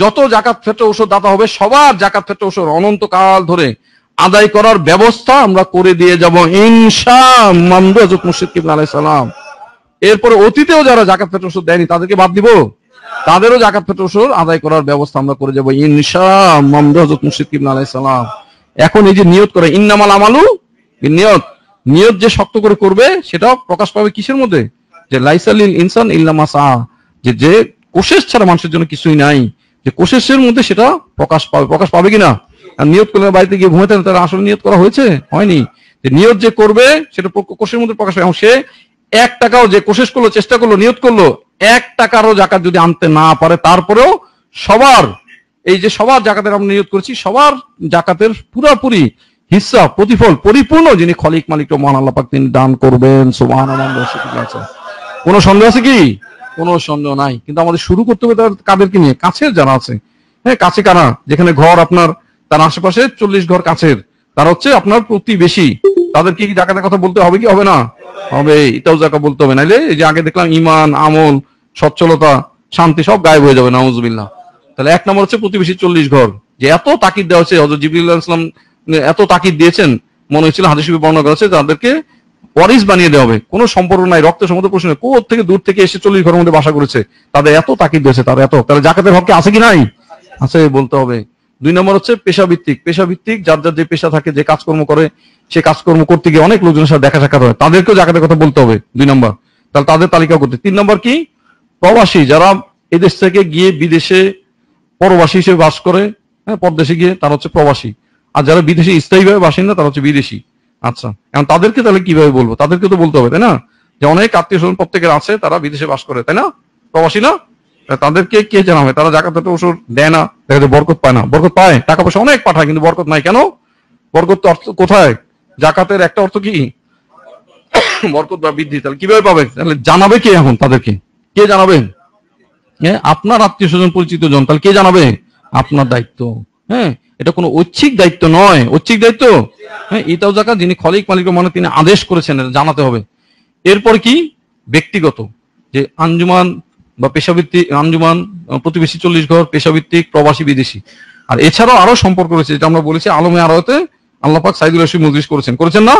যত জাকাত ফেট্র ওষুধ দাতা হবে, সবার জাকাত ফেট্র ওষুধ অনন্তকাল ধরে আদায় করার ব্যবস্থা আমরা করে দিয়ে যাব ইনশা মামদু হজরত মুর্শিদ কিবলা আলাই সালাম। এরপরে অতীতেও যারা জাকাত ফেট্র ওষুধ দেয়নি, তাদেরকে বাদ দিব? তাদেরও জাকাত ফেট্র ওষুধ আদায় করার ব্যবস্থা আমরা করে যাব ইনশা মামদু হজরত মুর্শিদ কিবলা আলাই সালাম। এখন এই যে নিয়ত করে, ইন্নামাল আমালু নিয়ত নিয়ত যে শক্ত করে করবে সেটা প্রকাশ পাবে কিসের মধ্যে? যে লাইসালিল ইনসান ইল্লামাসা যে যে কোশেষ ছাড়া মানুষের জন্য কিছুই নাই। যে কোশেষের মধ্যে সেটা প্রকাশ পাবে প্রকাশ পাবে কিনা? আর নিয়ত করলে বাড়িতে গিয়ে ঘুমাতে তার আসলে নিয়ত করা হয়েছে? হয়নি। নিয়ত যে করবে, সেটা কোষের মধ্যে প্রকাশ পাবে। সে এক টাকাও যে কোশেষ করল, চেষ্টা করল, নিয়ত করল, এক টাকারও জাকাত যদি আনতে না পারে, তারপরেও সবার, এই যে সবার জাকাতের আমরা নিয়োগ করেছি, সবার জাকাতের পুরাপুরি হিসা প্রতিফল, পরিপূর্ণ যিনি খলিক মালিক মহান আল্লাহ পাক তিনি দান করবেন সোমান আছে কোনো সন্দেহ আছে কি? কোনো সন্দেহ নাই। কিন্তু আমাদের শুরু করতে হবে কাদেরকে নিয়ে। কাছের যারা আছে হ্যাঁ কাছে কারা? যেখানে ঘর আপনার, তার আশেপাশে চল্লিশ ঘর কাছের। তার হচ্ছে আপনার প্রতিবেশী। তাদের কি জাকাতের কথা বলতে হবে কি? হবে না? হবে, এটাও জাকা বলতে হবে। নাইলে এই যে আগে দেখলাম ইমান আমল, সচ্ছলতা, শান্তি সব গায়েব হয়ে যাবে, নাউজুবিল্লাহ। তাহলে এক নম্বর হচ্ছে প্রতিবেশী চল্লিশ ঘর। যে এত তাকিদ দেওয়া হচ্ছে হজরত জিবরুল্লাহ ইসলাম এত তাকিদ দিয়েছেন, মনে হয়েছিল হাদিস বর্ণনা করা হচ্ছে তাদেরকে ওয়ারিস বানিয়ে দেওয়া হবে। কোনো সম্পর্ক নাই রক্তের সম্পর্ক প্রশ্ন। কোথ থেকে দূর থেকে এসে চল্লিশ ঘরের মধ্যে বাসা করেছে? তাদের এত তাকিদ দিয়েছে তারা এত তাহলে জাকাতের হককে আছে কি নাই? আছে বলতে হবে। দুই নম্বর হচ্ছে পেশাভিত্তিক। পেশাভিত্তিক, যার যার যে পেশা থাকে, যে কাজকর্ম করে, সে কাজকর্ম করতে গিয়ে অনেক লোকজনের সাথে দেখা সাক্ষাৎ হয়। তাদেরকেও জাকাতের কথা বলতে হবে, দুই নম্বর। তাহলে তাদের তালিকা করতে। তিন নম্বর কি? প্রবাসী, যারা এদেশ থেকে গিয়ে বিদেশে পরবাসী হিসেবে বাস করে হ্যাঁ পরদেশে গিয়ে, তারা হচ্ছে প্রবাসী। আর যারা বিদেশে স্থায়ীভাবে বাসিন্দা তারা হচ্ছে বিদেশি। আচ্ছা। এখন তাদেরকে তাহলে কীভাবে বলব? তাদেরকে তো বলতে হবে, তাই না? যে অনেক আত্মীয় স্বজন প্রত্যেকের আছে, তারা বিদেশে বাস করে, তাই না? প্রবাসী না? তাদেরকে কে জানাবে? তারা জাকাতের ওষুধ দেয় না, দেখা যায় বরকত পায় না। বরকত পায়, টাকা পয়সা অনেক পাঠায়, কিন্তু বরকত নাই কেন? বরকত অর্থ কোথায়? জাকাতের একটা অর্থ কি? বরকত বা বৃদ্ধি, তাহলে কীভাবে পাবে? তাহলে জানাবে কে এখন তাদেরকে? কে জানাবেন হ্যাঁ আপনার আত্মীয় স্বজন পরিচিত জন, তাহলে কে জানাবে? আপনার দায়িত্ব। হ্যাঁ এটা কোনো ঐচ্ছিক দায়িত্ব নয়। ঐচ্ছিক দায়িত্ব? হ্যাঁ এটাও জায়গা যিনি খলিক মালিক মানে তিনি আদেশ করেছেন জানাতে হবে। এরপর কি? ব্যক্তিগত। যে আঞ্জুমান বা পেশাভিত্তিক আঞ্জুমান প্রতিবেশী চল্লিশ ঘর পেশাভিত্তিক প্রবাসী, বিদেশি। আর এছাড়াও আরও সম্পর্ক রয়েছে, যেটা আমরা বলেছি আলমে আরতে আল্লাপাক সাইদুল রশিদ মজলিস করেছেন। করেছেন না?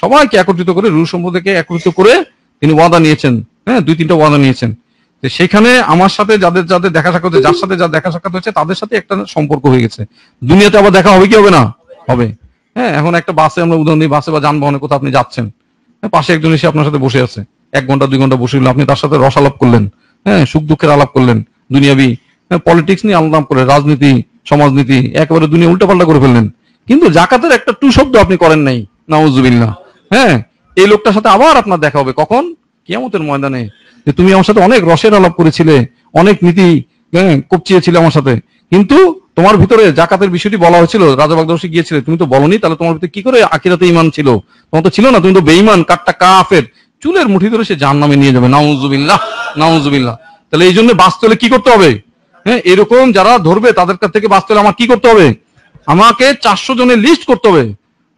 সবাইকে একত্রিত করে রুল সম্প্রদায়কে একত্রিত করে তিনি ওয়াদা নিয়েছেন। হ্যাঁ দুই তিনটা ওয়াদা নিয়েছেন। সেখানে আমার সাথে যাদের যাদের দেখা সাক্ষাৎ যার সাথে যার দেখা সাক্ষাৎ হয়েছে তাদের সাথে একটা সম্পর্ক হয়ে গেছে। দুনিয়াতে আবার দেখা হবে কি হবে না? হবে। হ্যাঁ এখন একটা বাসে আমরা উদাহরণ দিই বাসে বা যানবাহনে কোথাও আপনি যাচ্ছেন। হ্যাঁ, পাশে একজন এসে আপনার সাথে বসে আছে। এক ঘণ্টা দুই ঘণ্টা বসে আপনি তার সাথে রসালাপ করলেন। হ্যাঁ সুখ দুঃখের আলাপ করলেন। দুনিয়াবি পলিটিক্স নিয়ে আলাপ করে রাজনীতি সমাজনীতি একেবারে দুনিয়া উল্টাপাল্টা করে ফেললেন। কিন্তু জাকাতের একটা টু শব্দ আপনি করেন নাই নাউজুবিল্লাহ। হ্যাঁ এই লোকটার সাথে আবার আপনার দেখা হবে। কখন? কিয়ামতের ময়দানে। যে তুমি আমার সাথে অনেক রসের আলাপ করেছিলে অনেক নীতি হ্যাঁ, কপচিয়েছিলে আমার সাথে। কিন্তু তোমার ভিতরে জাকাতের বিষয়টি বলা হয়েছিল রাজা বাগদর্শী গিয়েছিলে তুমি তো বলনি তাহলে তোমার ভিতরে কি করে আকিরাতে ইমান ছিল? তোমার তো ছিল না তুমি তো বেইমান কাটটা কাফের। চুলের মুঠি ধরে সে জাহান নামে নিয়ে যাবে নাউজুবিল্লাহ নাউজুবিল্লাহ। তাহলে এই জন্য বাঁচতে হলে কি করতে হবে? হ্যাঁ এরকম যারা ধরবে তাদের কাছ থেকে বাঁচতে হলে আমার কি করতে হবে? আমাকে চারশো জনের লিস্ট করতে হবে।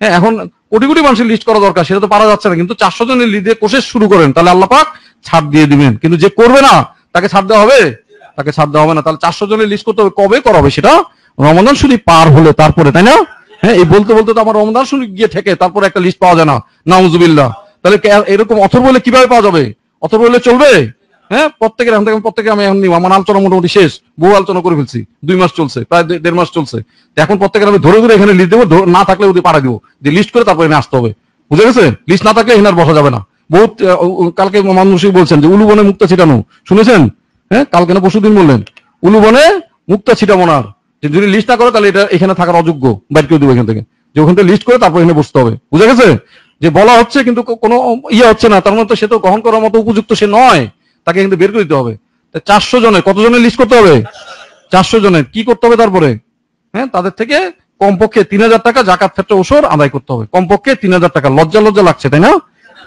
হ্যাঁ এখন কোটি কোটি মানুষের লিস্ট করা দরকার সেটা তো পারা যাচ্ছে না কিন্তু চারশো জনের লিডে কোশেষ শুরু করেন তাহলে আল্লাহ পাক ছাড় দিয়ে দিবেন। কিন্তু যে করবে না, তাকে ছাড় দেওয়া হবে? তাকে ছাড় দেওয়া হবে না। তাহলে চারশো জনের লিস্ট করতে হবে। কবে করা হবে সেটা? রমজান শুধু পার হলে তারপরে, তাই না? হ্যাঁ এই বলতে বলতে তো আমার রমজান শুরু গিয়ে থেকে, তারপরে একটা লিস্ট পাওয়া যায় না। নাউজুবিল্লাহ। তাহলে এরকম অথর বলে কীভাবে পাওয়া যাবে? অথর বলে চলবে? হ্যাঁ প্রত্যেকের, এখন থেকে প্রত্যেকে আমি এখন আমার আলোচনা মোটামুটি শেষ। বহু আলোচনা করে ফেলছি। দুই মাস চলছে, প্রায় দেড় মাস চলছে। এখন প্রত্যেকের আমি ধরে ধরে এখানে লিস্ট দেবো। না থাকলে ওদের পাড়া দিব। যে লিস্ট করে তারপরে এখানে আসতে হবে। বুঝে গেছে লিস্ট না থাকলে এখানে আর বসা যাবে না। বহুত কালকে মানুষই বলছেন যে উলুবনে মুক্তা ছিটানো। শুনেছেন? হ্যাঁ কালকে না পরশুদিন বললেন। উলুবনে মুক্তা ছিটামোনার। যদি লিস্ট না করে, তাহলে এটা এখানে থাকার অযোগ্য। বাইর করে দেবো এখান থেকে। যে ওখান থেকে লিস্ট করে, তারপর এখানে বসতে হবে। বুঝে গেছে? যে বলা হচ্ছে, কিন্তু কোনো ইয়ে হচ্ছে না। তার মধ্যে সে তো গ্রহণ করার মতো উপযুক্ত সে নয়। তাকে কিন্তু বের করে দিতে হবে। চারশো জনের কত জনের লিস্ট করতে হবে? চারশো জনের। কি করতে হবে তারপরে? হ্যাঁ তাদের থেকে কমপক্ষে তিন হাজার টাকা জাকাত ক্ষেত্রে ওসর আদায় করতে হবে। কমপক্ষে তিন হাজার টাকা। লজ্জা লজ্জা লাগছে, তাই না?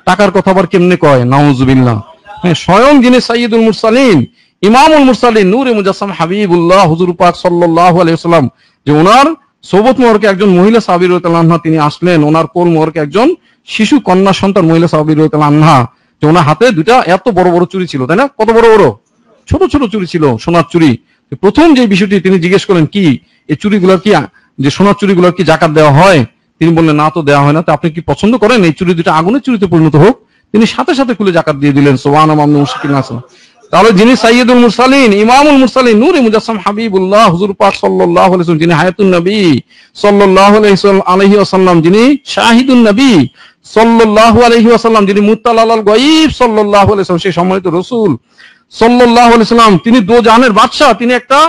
টাকার কথা আবার কেমনে কয়? নাউজুবিল্লাহ। হ্যাঁ স্বয়ং যিনি সাইয়দুল মুরসালিন, ইমামুল মুরসালিন, নূরে মুজাসসাম হাবিবুল্লাহ হুজুর পাক সাল্লাল্লাহু আলাইহি যে ওনার সোবত মোহরকে একজন মহিলা সাহাবীর আনহা তিনি আসলেন, ওনার কোল মোহরকে একজন শিশু কন্যা সন্তান মহিলা সাহাবীর আনহা, যে ওনার হাতে দুইটা এত বড় বড় চুরি ছিল, তাই না? কত বড় বড়? ছোট ছোট চুরি ছিল, সোনার চুরি প্রথম যে বিষয়টি তিনি জিজ্ঞেস করেন কি? এই চুরিগুলোর কি, যে সোনার চুরিগুলোর কি জাকাত দেওয়া হয়? তিনি বললেন, না তো দেওয়া হয় না। তো আপনি কি পছন্দ করেন? এই চুরি দুটো আগুনের চুরিতে পরিণত হোক। তিনি সাথে সাথে খুলে জাকাত দিয়ে দিলেন সোহান তাহলে যিনি সাইয়দুল মুরসালিন, ইমামুল মুরসালিন নূরে মুজাসসাম হাবিবুল্লাহ, হুজুর পাক সাল্লাল্লাহু আলাইহি ওয়াসাল্লাম, যিনি হায়াতুন নবী সাল্লাল্লাহু আলাইহি ওয়াসাল্লাম, যিনি শাহিদুন নবী সাল্লাল্লাহু আলাইহি ওয়াসাল্লাম, যিনি মুত্তালাল গায়ব সাল্লাল্লাহু আলাইহি ওয়াসাল্লাম, সেই সম্মানিত রাসূল সাল্লাল্লাহু আলাইহি সাল্লাম তিনি দো জাহানের বাদশা তিনি একটা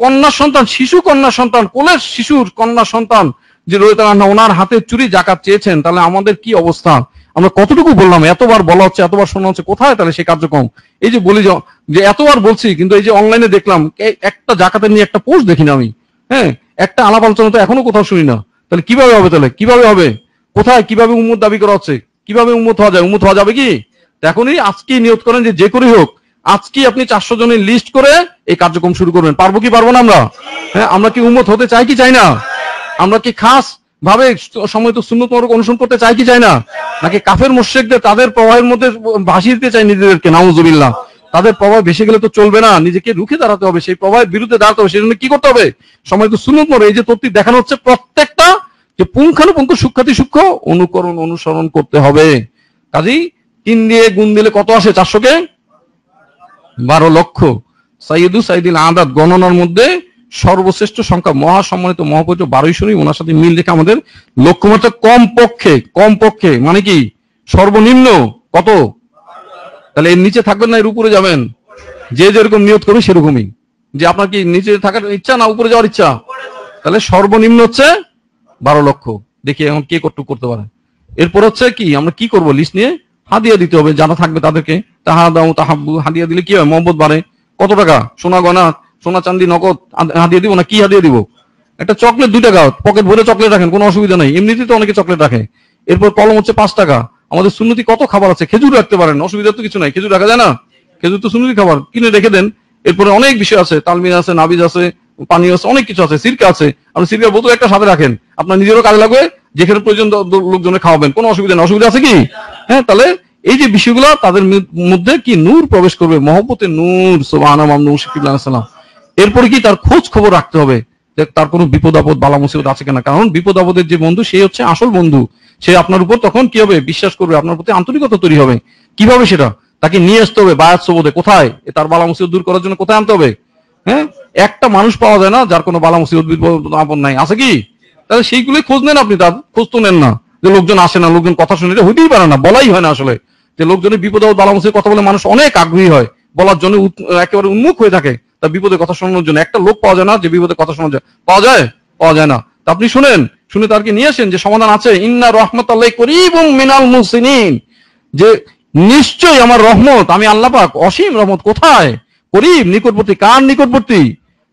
কন্যা সন্তান, শিশু কন্যা সন্তান, কোলের শিশুর কন্যা সন্তান। যে ওনার হাতে চুরি জাকাত চেয়েছেন, তাহলে আমাদের কি অবস্থা? আমরা কতটুকু বললাম? এতবার বলা হচ্ছে, এতবার শোনা হচ্ছে, কোথায় তাহলে সেই কার্যক্রম? এই যে বলি যে- এতবার বলছি, কিন্তু এই যে অনলাইনে দেখলাম একটা জাকাতের নিয়ে একটা পোস্ট দেখি না আমি। হ্যাঁ একটা আলাপ আলোচনা তো এখনও কোথাও শুনি না। তাহলে কীভাবে হবে তাহলে? কীভাবে হবে? কোথায়? কীভাবে উম্মত দাবি করা হচ্ছে? কীভাবে উম্মত হওয়া যায়? উম্মত হওয়া যাবে কি? এখনই আজকেই নিয়োগ করেন যে যে করেই হোক আজকে আপনি চারশো জনের লিস্ট করে এই কার্যক্রম শুরু করবেন। পারব কি পারব না আমরা? হ্যাঁ আমরা কি উম্মত হতে চাই কি চাই না? আমরা কি খাস ভাবে সময় তো শূন্য তোমার অনুসরণ করতে চাই কি চাই না? নাকি কাফের মুশ্রিকদের তাদের প্রবাহের মধ্যে ভাসিয়ে দিতে চাই নিজেদেরকে? নাউজুবিল্লাহ। তাদের প্রভাব ভেসে গেলে তো চলবে না। নিজেকে রুখে দাঁড়াতে হবে। সেই প্রভাবের বিরুদ্ধে দাঁড়াতে হবে। সেই জন্য কি করতে হবে? সময় তো সুন্নত মরে এই যে তত্ত্ব দেখানো হচ্ছে প্রত্যেকটা যে পুঙ্খানুপুঙ্খ সূক্ষাতি সূক্ষ্ম অনুকরণ অনুসরণ করতে হবে। কাজেই তিন দিয়ে গুণ দিলে কত আসে? চারশোকে বারো লক্ষ। সাইয়দু সাইদিল আদাত গণনার মধ্যে সর্বশ্রেষ্ঠ সংখ্যা মহাসম্মানিত মহাপবিত্র বারোই শনি, ওনার সাথে মিল রেখে আমাদের লক্ষ্যমাত্রা কম পক্ষে কম পক্ষে মানে কি? সর্বনিম্ন কত? তাহলে এর নিচে থাকবেন না, এর উপরে যাবেন। যে যেরকম নিয়ত করবে সেরকমই। যে আপনার কি নিচে থাকার ইচ্ছা না উপরে যাওয়ার ইচ্ছা? তাহলে সর্বনিম্ন হচ্ছে বারো লক্ষ। দেখি এখন কে কটুক করতে পারে। এরপর হচ্ছে কি, আমরা কি করব? লিস্ট নিয়ে হাদিয়া দিতে হবে, যারা থাকবে তাদেরকে। তাহা দাও তাহা হাদিয়া দিলে কি হয়? মহব্বত বাড়ে। কত টাকা? সোনা গয়না সোনা চান্দি নগদ হাদ- হাদিয়া দিব না? কি হাদিয়া দিব? একটা চকলেট দুই টাকা পকেট ভরে চকলেট রাখেন, কোনো অসুবিধা নেই। এমনিতেই তো অনেকে চকলেট রাখে। এরপর কলম হচ্ছে পাঁচ টাকা। আমাদের সুন্নতি কত খাবার আছে? খেজুর রাখতে পারেন, অসুবিধা তো কিছু নাই। খেজুর রাখা যায় না? খেজুর তো সুন্নতি খাবার। কিনে রেখে দেন। এরপরে অনেক বিষয় আছে। তালমিন আছে, নাবিজ আছে পানি আছে, অনেক কিছু আছে। সিরকা আছে। আপনি সিরকার বোতল একটা সাথে রাখেন। আপনার নিজেরও কাজে লাগবে, যেখানে প্রয়োজন লোকজনে খাওয়াবেন। কোনো অসুবিধা নেই। অসুবিধা আছে কি? হ্যাঁ তাহলে এই যে বিষয়গুলো তাদের মধ্যে কি নূর প্রবেশ করবে? মহব্বতের নূর মামনু সালাম। এরপরে কি তার খোঁজ খবর রাখতে হবে যে তার কোনো বিপদ আপদ, বালা মুসিবত আছে কিনা? কারণ বিপদ আপদের যে বন্ধু সে হচ্ছে আসল বন্ধু। সে আপনার উপর তখন কি হবে? বিশ্বাস করবে, আপনার প্রতি আন্তরিকতা তৈরি হবে। কীভাবে সেটা? তাকে নিয়ে আসতে হবে বায়াত কোথায়? তার বালা মুসিবত দূর করার জন্য কোথায় আনতে হবে? হ্যাঁ? একটা মানুষ পাওয়া যায় না যার কোনো বালা মুসিবত আপদ নাই। আছে কি? তাহলে সেইগুলোই খোঁজ নেন আপনি তার। খোঁজ তো নেন না। যে লোকজন আসে না, লোকজন কথা শুনে হইতেই পারে না, বলাই হয় না আসলে। যে লোকজনের বিপদ বালা মুসিবত কথা বলে মানুষ অনেক আগ্রহী হয়। বলার জন্য একেবারে উন্মুখ হয়ে থাকে। তার বিপদে কথা শোনানোর জন্য একটা লোক পাওয়া যায় না যে বিপদে কথা শোনা যায় পাওয়া যায়? পাওয়া যায় না। তা আপনি শুনেন, শুনে তারকে নিয়ে আসেন যে সমাধান আছে। ইন্না রহমত আল্লাহ করিবং মিনাল মুসিনিন যে নিশ্চয়ই আমার রহমত, আমি আল্লাহ পাক অসীম রহমত কোথায়? করিব, নিকটবর্তী, কার নিকটবর্তী?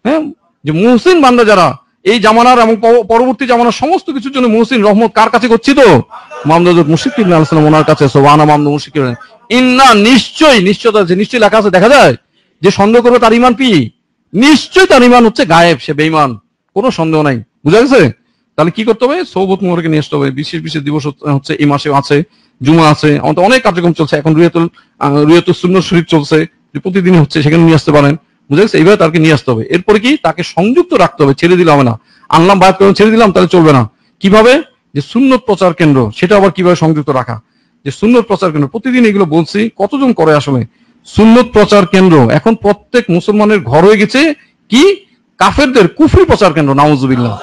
হ্যাঁ? যে মুহসিন বান্দা যারা, এই জামানার এবং পরবর্তী জামানার সমস্ত কিছুর জন্য মুহসিন রহমত কার কাছে করছি তো মামদুদ মুশিক আলাইহিস ওনার কাছে সোবানা মামদুদ মুশিক ইন্না নিশ্চয়ই, নিশ্চয়তা আছে, নিশ্চয়ই লেখা আছে, দেখা যায়? যে সন্দেহ করবে তার ইমান কি? নিশ্চয়ই তার ইমান হচ্ছে গায়েব, সে বেঈমান। কোনো সন্দেহ নাই। বুঝা গেছে? তাহলে কি করতে হবে? সৌবত মোহরকে নিয়ে আসতে হবে। বিশেষ বিশেষ দিবস হচ্ছে- এই মাসে আছে, জুমা আছে। আমাদের অনেক কার্যক্রম চলছে। এখন রুয়াতুল রুয়াতুল সুন্ন শরীফ চলছে। যে প্রতিদিন হচ্ছে, সেখানে নিয়ে আসতে পারেন। বুঝা গেছে? এইভাবে তাকে নিয়ে আসতে হবে। এরপরে কি? তাকে সংযুক্ত রাখতে হবে। ছেড়ে দিলে হবে না। আনলাম বাদ করে ছেড়ে দিলাম, তাহলে চলবে না। কীভাবে? যে সুন্নত প্রচার কেন্দ্র, সেটা আবার কীভাবে সংযুক্ত রাখা? যে সুন্নত প্রচার কেন্দ্র, প্রতিদিন এগুলো বলছি। কতজন করে আসলে? সুন্নত প্রচার কেন্দ্র। এখন প্রত্যেক মুসলমানের ঘর হয়ে গেছে কি? কাফেরদের কুফরি প্রচার কেন্দ্র, নাউজুবিল্লাহ।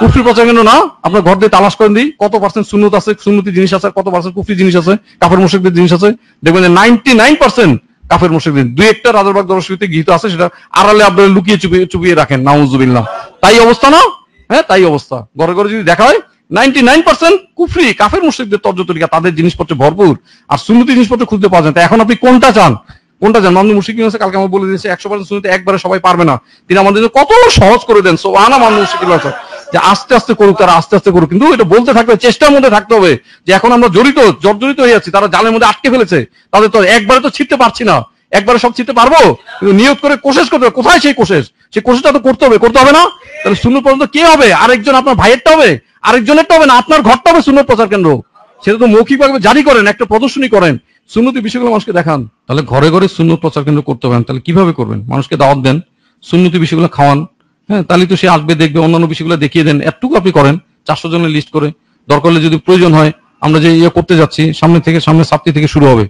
কুফরি প্রচার কেন্দ্র না? আপনার ঘর দিয়ে তালাশ করেন দিই, কত পার্সেন্ট সুন্নত আছে, সুন্নতি জিনিস আছে, কত পার্সেন্ট কুফরি জিনিস আছে, কাফের মুশরিকদের জিনিস আছে। দেখবেন যে নাইনটি নাইন পার্সেন্ট কাফের মুশরিকদের দুই একটা রাজারবাগ দরশীতে গীত আছে, সেটা আড়ালে আপনারা লুকিয়ে চুপিয়ে চুপিয়ে রাখেন, নাউজুবিল্লাহ। তাই অবস্থা না? হ্যাঁ তাই অবস্থা। ঘরে ঘরে যদি দেখা হয় কুফরি, কাফের তাদের ভরপুর। আর সুন্নতি জিনিসপত্র খুঁজতে পাওয়া যায় এখন আপনি কোনটা চান? কোনটা চান? মামদুল মুশিক আছে কালকে আমার বলে দিয়েছে, একশো পার্সেন্ট শুনতে একবারে সবাই পারবে না। তিনি আমাদের কত সহজ করে দেন। সো, আনা মামদুল মুশিক আছে যে আস্তে আস্তে করুক, তারা আস্তে আস্তে করুক। কিন্তু এটা বলতে থাকবে চেষ্টার মধ্যে থাকতে হবে যে এখন আমরা জড়িত, জর্জরিত হয়ে যাচ্ছি, তারা জালের মধ্যে আটকে ফেলেছে। তাদের তো একবারে তো ছিটতে পারছি না। একবারে সব ছিটতে পারব? কিন্তু নিয়োগ করে কোশেষ করতে হবে। কোথায় সেই কোশেষ সেই কোশেষটা তো করতে হবে। করতে হবে না? তাহলে শূন্য পর্যন্ত কে হবে? আরেকজন আপনার ভাইয়েরটা হবে? আরেকজনেরটা হবে না, আপনার ঘরটা হবে শূন্য প্রচার কেন্দ্র। সেটা তো মৌখিকভাবে জারি করেন, একটা প্রদর্শনী করেন। সুন্নতি বিষয়গুলো মানুষকে দেখান। তাহলে ঘরে ঘরে শূন্য প্রচার কেন্দ্র করতে পারেন তাহলে কীভাবে করবেন? মানুষকে দাওয়াত দেন, সুন্নতি বিষয়গুলো খাওয়ান। হ্যাঁ তাহলে তো সে আসবে, দেখবে, অন্যান্য বিষয়গুলো দেখিয়ে দেন। এতটুকু আপনি করেন, চারশো জনের লিস্ট করে। দরকার হলে যদি প্রয়োজন হয়, আমরা যে ইয়ে করতে যাচ্ছি, সামনে থেকে, সামনে সাপ্তি থেকে শুরু হবে।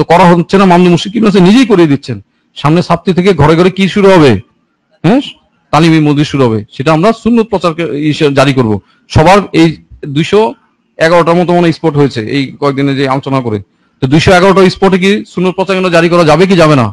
তো করা হচ্ছে না, মামনি আছে নিজেই করিয়ে দিচ্ছেন। সামনে সাপ্তি থেকে ঘরে ঘরে কি শুরু হবে? হ্যাঁ? তালিমি মজুরি শুরু হবে। সেটা আমরা সুন্নত প্রচার জারি করব। সবার এই দুইশো এগারোটার মতো মনে স্পট হয়েছে এই কয়েকদিনে যে আলোচনা করে। তো দুইশো এগারোটা স্পটে কি সুন্নত প্রচার কেন্দ্র জারি করা যাবে কি যাবে না?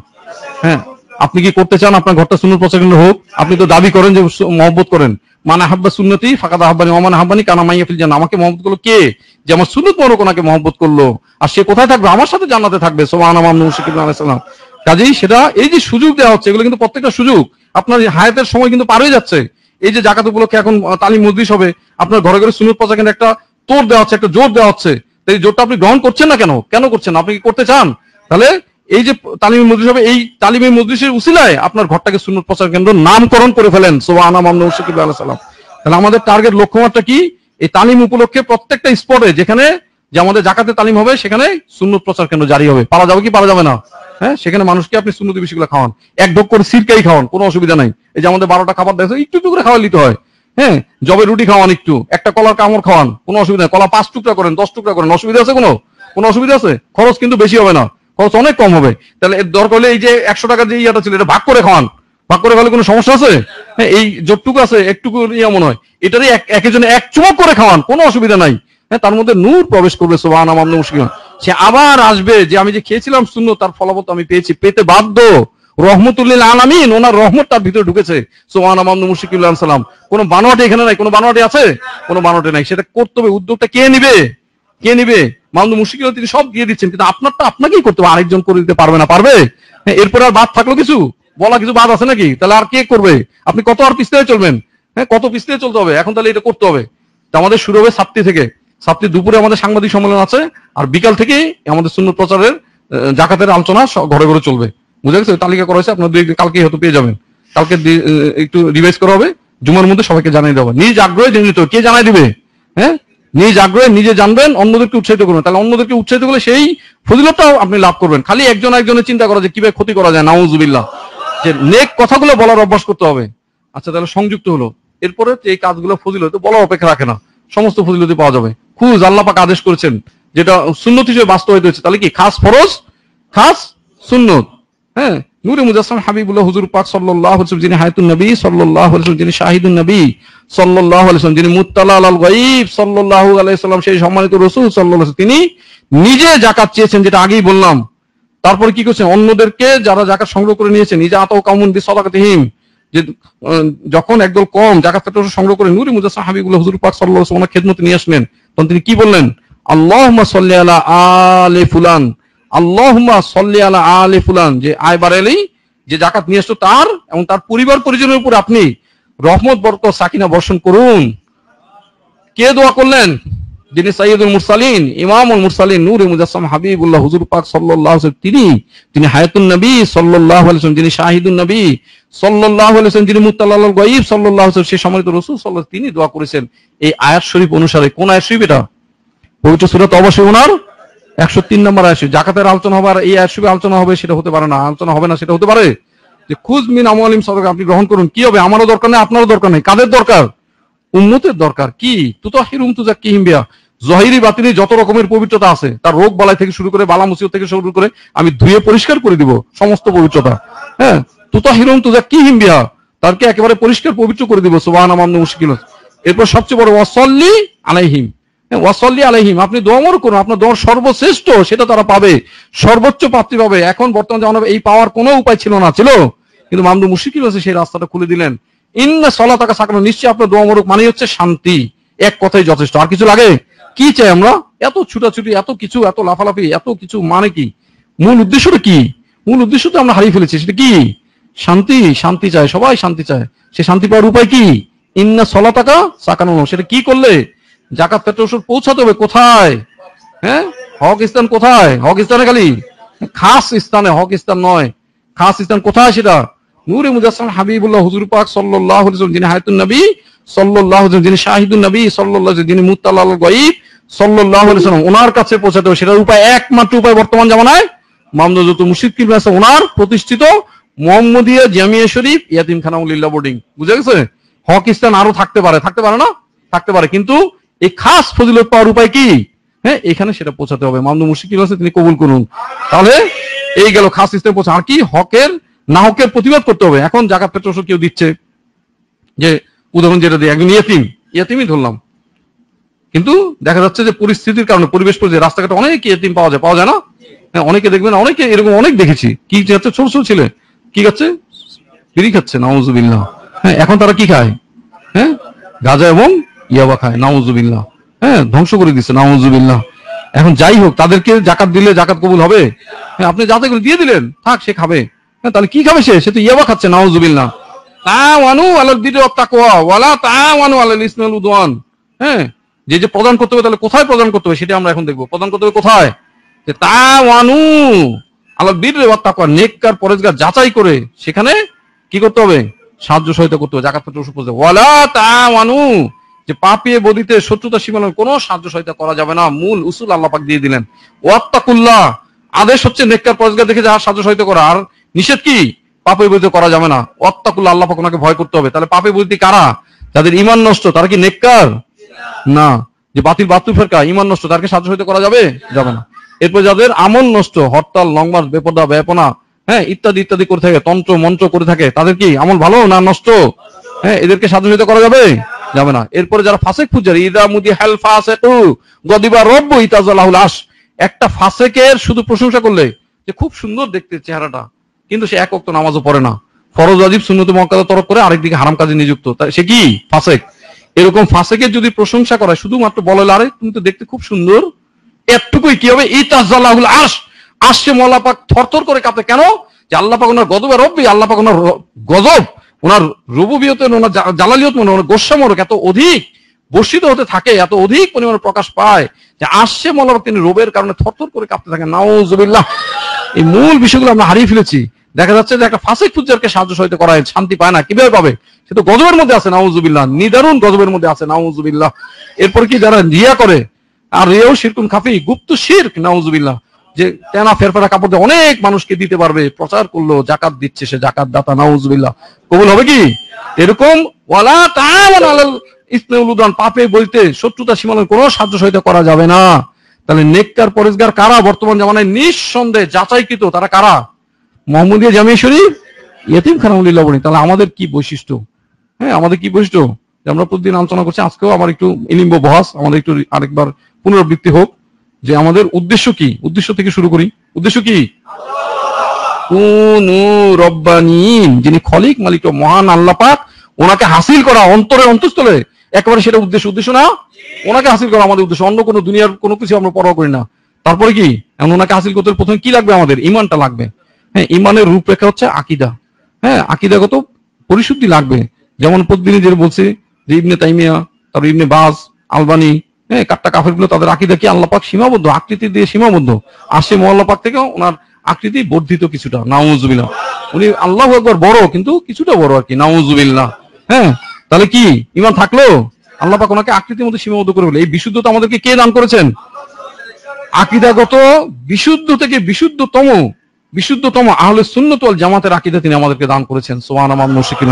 হ্যাঁ আপনি কি করতে চান আপনার ঘরটা সুন্নত প্রচার কেন্দ্র হোক? আপনি তো দাবি করেন যে মহব্বত করেন। মানে হাব্বা সুন্নতি ফাঁকা আহ্বানি অমান আহ্বানি কানা মাইয়া ফিল জান আমাকে মহব্বত করল কে? যে আমার সুন্নত মরক ওনাকে মহব্বত করল। আর সে কোথায় থাকবে? আমার সাথে জান্নাতে থাকবে সোমান মামনু শিকিব আলাইসালাম কাজেই সেটা এই যে সুযোগ দেওয়া হচ্ছে, এগুলো কিন্তু প্রত্যেকটা সুযোগ। আপনার হায়াতের সময় কিন্তু পার হয়ে যাচ্ছে। এই যে জাকাত উপলক্ষে এখন তালিম মজলিস হবে, আপনার ঘরে ঘরে সুনত প্রচার কিন্তু একটা তোর দেওয়া হচ্ছে একটা জোর দেওয়া হচ্ছে এই জোরটা আপনি গ্রহণ করছেন না কেন? কেন করছেন আপনি কি করতে চান? তাহলে এই যে তালিমি মজলিস হবে, এই তালিমি মজলিসের উসিলায় আপনার ঘরটাকে সুন্নত প্রচার কেন্দ্র নামকরণ করে ফেলেন। সোহানা মামনু শিকিব আলাইসালাম তাহলে আমাদের টার্গেট লক্ষ্যমাত্রা কি? এই তালিম উপলক্ষে প্রত্যেকটা স্পটে যেখানে যে আমাদের জাকাতে তালিম হবে, সেখানে সুন্নত প্রচার কেন্দ্র জারি হবে। পারা যাবে কি, পারা যাবে না? হ্যাঁ সেখানে মানুষকে আপনি সুন্নতি বিষয়গুলো খাওয়ান। এক ঢোক করে সিরকাই খাওয়ান, কোনো অসুবিধা নাই। এই যে আমাদের বারোটা খাবার দেখো একটু একটু করে খাওয়া নিতে হয়। হ্যাঁ জবে রুটি খাওয়ান একটু, একটা কলার কামড় খাওয়ান, কোনো অসুবিধা কলা পাঁচ টুকরা করেন, দশ টুকরা করেন, অসুবিধা আছে কোনো? কোনো অসুবিধা আছে? খরচ কিন্তু বেশি হবে না। খরচ অনেক কম হবে। তাহলে এর দরকার হলে এই যে একশো টাকার যে ইয়াটা ছিল, এটা ভাগ করে খাওয়ান। ভাগ করে খাওয়ালে কোনো সমস্যা আছে? হ্যাঁ এই যতটুকু আছে, একটুকু ইয়ে মনে হয় এটারই এক একজনে এক চুমক করে খাওয়ান, কোনো অসুবিধা নাই। হ্যাঁ তার মধ্যে নূর প্রবেশ করবে সোহান আমার মুশকিল। সে আবার আসবে যে আমি যে খেয়েছিলাম শূন্য তার ফলাফল আমি পেয়েছি পেতে বাধ্য। রহমতুল্লিল আলামিন ওনার রহমত তার ভিতরে ঢুকেছে সোহান আমার মুশকিল্লাহ সালাম। কোনো বানোয়াটি এখানে নাই কোনো বানোয়াটি আছে? কোনো বানোয়াটি নাই। সেটা করতে হবে উদ্যোগটা কে নিবে? কে নিবে? মামদু মুশকিল তিনি সব দিয়ে দিচ্ছেন কিন্তু আপনারটা আপনাকেই করতে হবে। আরেকজন করে দিতে পারবে না পারবে? হ্যাঁ, এরপরে আর বাদ থাকল কিছু? বলা কিছু বাদ আছে নাকি? তাহলে আর কে করবে? আপনি কত আর পিছতে চলবেন? হ্যাঁ কত পিছতে চলতে হবে? এখন তাহলে এটা করতে হবে। আমাদের শুরু হবে সাপ্তি থেকে। সাপ্তি দুপুরে আমাদের সাংবাদিক সম্মেলন আছে, আর বিকাল থেকেই আমাদের শূন্য প্রচারের জাকাতের আলোচনা ঘরে ঘরে চলবে। বুঝা গেছে তালিকা করা হয়েছে, আপনার দুই কালকে হয়তো পেয়ে যাবেন। কালকে একটু রিভাইজ করা হবে, জুমার মধ্যে সবাইকে জানিয়ে দেওয়া। নিজ আগ্রহে জেনে হবে। কে জানাই দিবে? হ্যাঁ? নিজ আগ্রহে নিজে জানবেন, অন্যদেরকে উৎসাহিত করবেন। তাহলে অন্যদেরকে উৎসাহিত করলে সেই ফজিলতটাও আপনি লাভ করবেন। খালি একজন একজনের চিন্তা করা যে কীভাবে ক্ষতি করা যায়, নাউজুবিল্লাহ। যে নেক কথাগুলো বলার অভ্যাস করতে হবে। আচ্ছা তাহলে সংযুক্ত হলো। এরপরে এই কাজগুলো ফজিলত, বলার অপেক্ষা রাখে না। সমস্ত ফজিলতি পাওয়া যাবে। খুঁজ আল্লাহ পাক আদেশ করেছেন, যেটা সুন্নত হিসেবে বাস্তবায়িত হয়েছে। তাহলে কি খাস ফরজ? খাস সুন্নত। হ্যাঁ নূরে মুজাসসাম হাবিবুল্লাহ হুজুর পাক সাল্লাল্লাহু আলাইহি যিনি হায়াতুন নবী সাল্লাল্লাহু আলাইহি ওয়াসাল্লাম, যিনি শাহিদুন নবী সাল্লাল্লাহু আলাইহি যিনি আলাল গায়ব সাল্লাল্লাহু আলাইহি ওয়াসাল্লাম, সেই সম্মানিত রাসূল আলাইহি তিনি নিজে যাকাত চেয়েছেন, যেটা আগেই বললাম। তারপরে কি করছেন? অন্যদেরকে যারা জাকাত সংগ্রহ করে নিয়েছেন, নিজে আতাও কামুন বি সাদাকাতিহিম যে যখন একদল কম জাকাত পেট্রোল সংগ্রহ করে, নূরে মুজাসসাম হাবিবুল্লাহ হুজুর পাক আলাইহি ওয়াসাল্লাম খেদমতে নিয়ে আসলেন তখন তিনি কি বললেন? আল্লাহমা সল্লি আলা আলে ফুলান। আল্লাহমা সাল্লি আলা আলে ফুলান। যে আয় বাড়ালেই যে জাকাত নিয়ে আসতো তার এবং তার পরিবার পরিজনের উপর আপনি রহমত, বরকত, সাকিনা বর্ষণ করুন। কে দোয়া করলেন? যিনি সাইয়দুল মুরসালিন, ইমামুল মুরসালিন, নূরে মুজাসসাম হাবিবুল্লাহ, হুজুর পাক আলাইহি তিনি তিনি হায়াতুন নবী সাল্লাল্লাহু আলাইহি ওয়াসাল্লাম, যিনি শাহিদুন নবী সাল্লাল্লাহু আলাইহি ওয়াসাল্লাম, যিনি গায়ব সাল্লাল্লাহু আলাইহি সেই সম্মানিত রাসূল সাল্লাল্লাহু তিনি দোয়া করেছেন। এই আয়াত শরীফ অনুসারে কোন আয়াত শরীফ এটা? পবিত্র সূরা অবশ্যই ওনার 103 নম্বর আয়াত শরীফ। জাকাতের আলোচনা হবে আর এই আয়াত শরীফে আলোচনা হবে, সেটা হতে পারে না। আলোচনা হবে না, সেটা হতে পারে যে, খুজ মিন আমওয়ালিম সাদাকা, আপনি গ্রহণ করুন। কি হবে? আমারও দরকার নেই, আপনারও দরকার নেই। কাদের দরকার? উম্মতের দরকার কি? তুতাহিরুম তুজাক্কিহিম বিয়া জহিরি বাতিনি যত রকমের পবিত্রতা আছে, তার রোগ বালাই থেকে শুরু করে, বালা মুসিবত থেকে শুরু করে, আমি ধুয়ে পরিষ্কার করে দিব সমস্ত পবিত্রতা। হ্যাঁ? তুতাহিরুম তুজাক্কিহিম বিয়া তারকে একেবারে পরিষ্কার পবিত্র করে দিব সুবহান মুশকিল এরপর সবচেয়ে বড় ওয়াসল্লি আলাইহিম। ওয়াসল্লি আলাইহিম, আপনি দোয়ামর করুন, আপনার দোয়ার সর্বশ্রেষ্ঠ, সেটা তারা পাবে। সর্বোচ্চ প্রাপ্তি পাবে। এখন বর্তমান এই পাওয়ার কোনো উপায় ছিল না, ছিল? কিন্তু মামদু মুশকিল আছে সেই রাস্তাটা খুলে দিলেন। ইন্না সলা টাকা সাকানো নিশ্চয়ই আপনার দোয়া মোরক মানে হচ্ছে শান্তি। এক কথাই যথেষ্ট। আর কিছু লাগে? কি চাই আমরা? এত ছুটাছুটি, এত কিছু, এত লাফালাফি, এত কিছু মানে কি? মূল উদ্দেশ্যটা কি? মূল উদ্দেশ্য তো আমরা হারিয়ে ফেলেছি, সেটা কি? শান্তি শান্তি চায় সবাই শান্তি চায়। সে শান্তি পাওয়ার উপায় কি? ইন্না সলা টাকা সাকানো সেটা কি করলে? জাকাত, পেট্রোল, ওষুধ পৌঁছাতে হবে কোথায়? হ্যাঁ? হক স্থান কোথায়? হক স্থানে খালি? খাস স্থানে, হক স্থান নয়। খাস স্থান কোথায় সেটা? নূরে মুজাসসাম হাবিবুল্লাহ হুজুর পাক সাল্লাল্লাহু আলাইহি ওয়াসাল্লাম, যিনি হায়াতুন নবী, সাল্লাল্লাহু আলাইহি যিনি শাহিদুন নবী আলাইহি যিনি মুত্তালাল গায়ব, সাল্লাল্লাহু আলাইহি ওয়াসাল্লাম, ওনার কাছে পৌঁছাতে হবে। সেটার উপায় একমাত্র উপায় বর্তমান জামানায়। মামদুজুত মুর্শিদ আছে, ওনার প্রতিষ্ঠিত মোহাম্মদিয়া জামিয়া শরীফ ইয়াতিমখানা উলিল্লাহ বোর্ডিং। বুঝা গেছে? হক স্থান আরও থাকতে পারে। থাকতে পারে না? থাকতে পারে। কিন্তু এই খাস ফজিলত পাওয়ার উপায় কি? হ্যাঁ এখানে সেটা পৌঁছাতে হবে। মামদু মুর্শিদ আছে, তিনি কবুল করুন। তাহলে এই গেল খাস স্থানে পৌঁছা। আর কি? হকের না হকের প্রতিবাদ করতে হবে। এখন জাকাত পেট্রোল কেউ দিচ্ছে যে, উদাহরণ যেটা দিয়ে একজন ইয়াতিম, ইয়াতিমই ধরলাম। কিন্তু দেখা যাচ্ছে যে পরিস্থিতির কারণে, পরিবেশ পরিস্থিতি, রাস্তাঘাটে অনেক ইয়াতিম পাওয়া যায় পাওয়া যায় না? হ্যাঁ অনেকে দেখবেন, অনেকে এরকম অনেক দেখেছি। কি যাচ্ছে? ছোট ছোট ছেলে। কি খাচ্ছে? বিড়ি খাচ্ছে, নাউজুবিল্লাহ। হ্যাঁ এখন তারা কি খায়? হ্যাঁ গাঁজা এবং ইয়াবা খায়, নাউজুবিল্লাহ। হ্যাঁ ধ্বংস করে দিচ্ছে, নাউজুবিল্লাহ। এখন যাই হোক, তাদেরকে জাকাত দিলে জাকাত কবুল হবে? হ্যাঁ আপনি যাতে করে দিয়ে দিলেন, থাক, সে খাবে। তাহলে কি খাবে সে? সে তো ইয়াবা খাচ্ছে, নাউজুবিল্লাহ। তাওয়ানু আলাল আলাল উদওয়ান। হ্যাঁ যে যে প্রদান করতে হবে, তাহলে কোথায় প্রদান করতে হবে সেটা আমরা এখন প্রদান করতে হবে কোথায়? যে নেককার পরেজগার যাচাই করে সেখানে কি করতে হবে? সাহায্য সহায়তা করতে হবে, জাকাত পত্র ওষুধ যে পাপিয়ে বদিতে শত্রুতা সীমালন কোনো সাহায্য সহায়তা করা যাবে না। মূল উসুল আল্লাহ পাক দিয়ে দিলেন। ওয়াত্তাকুল্লাহ, আদেশ হচ্ছে নেককার পরেজগার দেখে যারা সাহায্য সহায়তা করা। আর নিষেধ কি? পাপে বদিতে করা যাবে না। ওয়াত্তাকুল্লাহ, আল্লাহ ওনাকে ভয় করতে হবে। তাহলে পাপে বদিতে কারা? যাদের ইমান নষ্ট, তারা কি নেককার? না। যে বাতিল বাতু ফেরকা ইমান নষ্ট তারকে সাহায্য সহায়তা করা যাবে? যাবে না। এরপর যাদের আমল নষ্ট, হরতাল লং বেপদা বেপনা হ্যাঁ ইত্যাদি ইত্যাদি করে থাকে, তন্ত্র, মন্ত্র করে থাকে, তাদের কি আমল ভালো না নষ্ট? হ্যাঁ এদেরকে সাহায্য সহায়তা করা যাবে? যাবে না। এরপরে যারা ফাসেক পূজারি, ইদা মুদি হেল ফাসেকু গদিবা রব্ব ইতাজালাহুল আশ একটা ফাসেকের শুধু প্রশংসা করলে যে খুব সুন্দর দেখতে চেহারাটা। কিন্তু সে এক অক্ত নামাজও পড়ে না। ফরজ ওয়াজিব সুন্নত মক্কাদা তরক করে আরেকদিকে হারাম কাজে নিযুক্ত। সে কি? ফাসেক। এরকম ফাসেকের যদি প্রশংসা করা শুধুমাত্র বলে আরে তুমি তো দেখতে খুব সুন্দর। এতটুকুই কি হবে? ইতাজালাহুল আশ আসছে মোল্লা পাক থরথর করে কাঁপে। কেন? যে আল্লাহ পাক ওনার গজবে রব্বি আল্লাহ পাক ওনার গজব, ওনার রবুবিয়তে, ওনার জালালিয়ত মনে ওনার গোস্বামরক এত অধিক, বর্ষিত হতে থাকে, এত অধিক পরিমাণে প্রকাশ পায়, যে আসছে মোল্লা পাক তিনি রোবের কারণে থরথর করে কাঁপতে থাকেন। নাউজুবিল্লাহ। এই মূল বিষয়গুলো আমরা হারিয়ে ফেলেছি। দেখা যাচ্ছে যে একটা ফাসিক ফুজারকে সাহায্য সহায়তা করা শান্তি পায় না, কীভাবে পাবে? সে তো গজবের মধ্যে আছে, নাউজুবিল্লাহ। নিদারুন গজবের মধ্যে আছে, নাউজুবিল্লাহ। এরপর কি যারা রিয়া করে, আর রিয়াও শিরকুন খাফি, গুপ্ত শিরক, নাউজুবিল্লাহ। যে তেনা ফেরফেরা কাপড় দিয়ে অনেক মানুষকে দিতে পারবে, প্রচার করল, জাকাত দিচ্ছে সে জাকাত দাতা নাউজুবিল্লাহ। কবুল হবে কি? এরকম ওয়ালা তাআওয়ান আলাল ইসমি উদওয়ান পাপে বলতে শত্রুতা সীমালঙ্ঘন কোনো সাহায্য সহায়তা করা যাবে না। তাহলে নেককার পরেশগার কারা বর্তমান জামানায়? নিঃসন্দেহে যাচাইকৃত তারা কারা? মোহাম্মদিয়া জামিয়া শরীফ, ইয়েতিম খানামুল্লাহ বনি তাহলে আমাদের কি বৈশিষ্ট্য? হ্যাঁ আমাদের কি বৈশিষ্ট্য? আমরা প্রতিদিন আলোচনা করছি, আজকেও আমার একটু ইলিম্ব বহাস, আমাদের একটু আরেকবার পুনরাবৃত্তি হোক। যে আমাদের উদ্দেশ্য কি? উদ্দেশ্য থেকে শুরু করি। উদ্দেশ্য কি? রব্বানিন, যিনি খলিক, মালিক মহান আল্লাপাক, ওনাকে হাসিল করা, অন্তরে অন্তঃস্থলে একেবারে সেটা উদ্দেশ্য উদ্দেশ্য না? ওনাকে হাসিল করা আমাদের উদ্দেশ্য। অন্য কোনো দুনিয়ার কোনো কিছু আমরা পরোয়া করি না। তারপরে কি? এখন ওনাকে হাসিল করতে প্রথমে কি লাগবে আমাদের? ইমানটা লাগবে। হ্যাঁ ইমানের রূপরেখা হচ্ছে আকিদা। হ্যাঁ আকিদাগত পরিশুদ্ধি লাগবে। যেমন প্রতিদিনই যে বলছি যে ইবনে তাইমিয়া, তারপর ইবনে বাস আলবানি হ্যাঁ কাট্টা কাফেরগুলো তাদের আকিদা কি আল্লাহ পাক সীমাবদ্ধ? আকৃতি দিয়ে সীমাবদ্ধ। আর সে মোল্লা থেকে ওনার আকৃতি বর্ধিত কিছুটা। নাউজুবিল্লাহ। উনি আল্লাহ একবার বড়, কিন্তু কিছুটা বড় আর কি। নাউজুবিল্লাহ। হ্যাঁ তাহলে কি ইমান থাকল? আল্লাহ পাক ওনাকে আকৃতির মধ্যে সীমাবদ্ধ করে বলে, এই বিশুদ্ধতা আমাদেরকে কে দান করেছেন? আকিদাগত বিশুদ্ধ থেকে বিশুদ্ধতম বিশুদ্ধতম আহলে সুন্নত ওয়াল জামাতের আকিদা তিনি আমাদেরকে দান করেছেন সোহান আমার মুশিকিন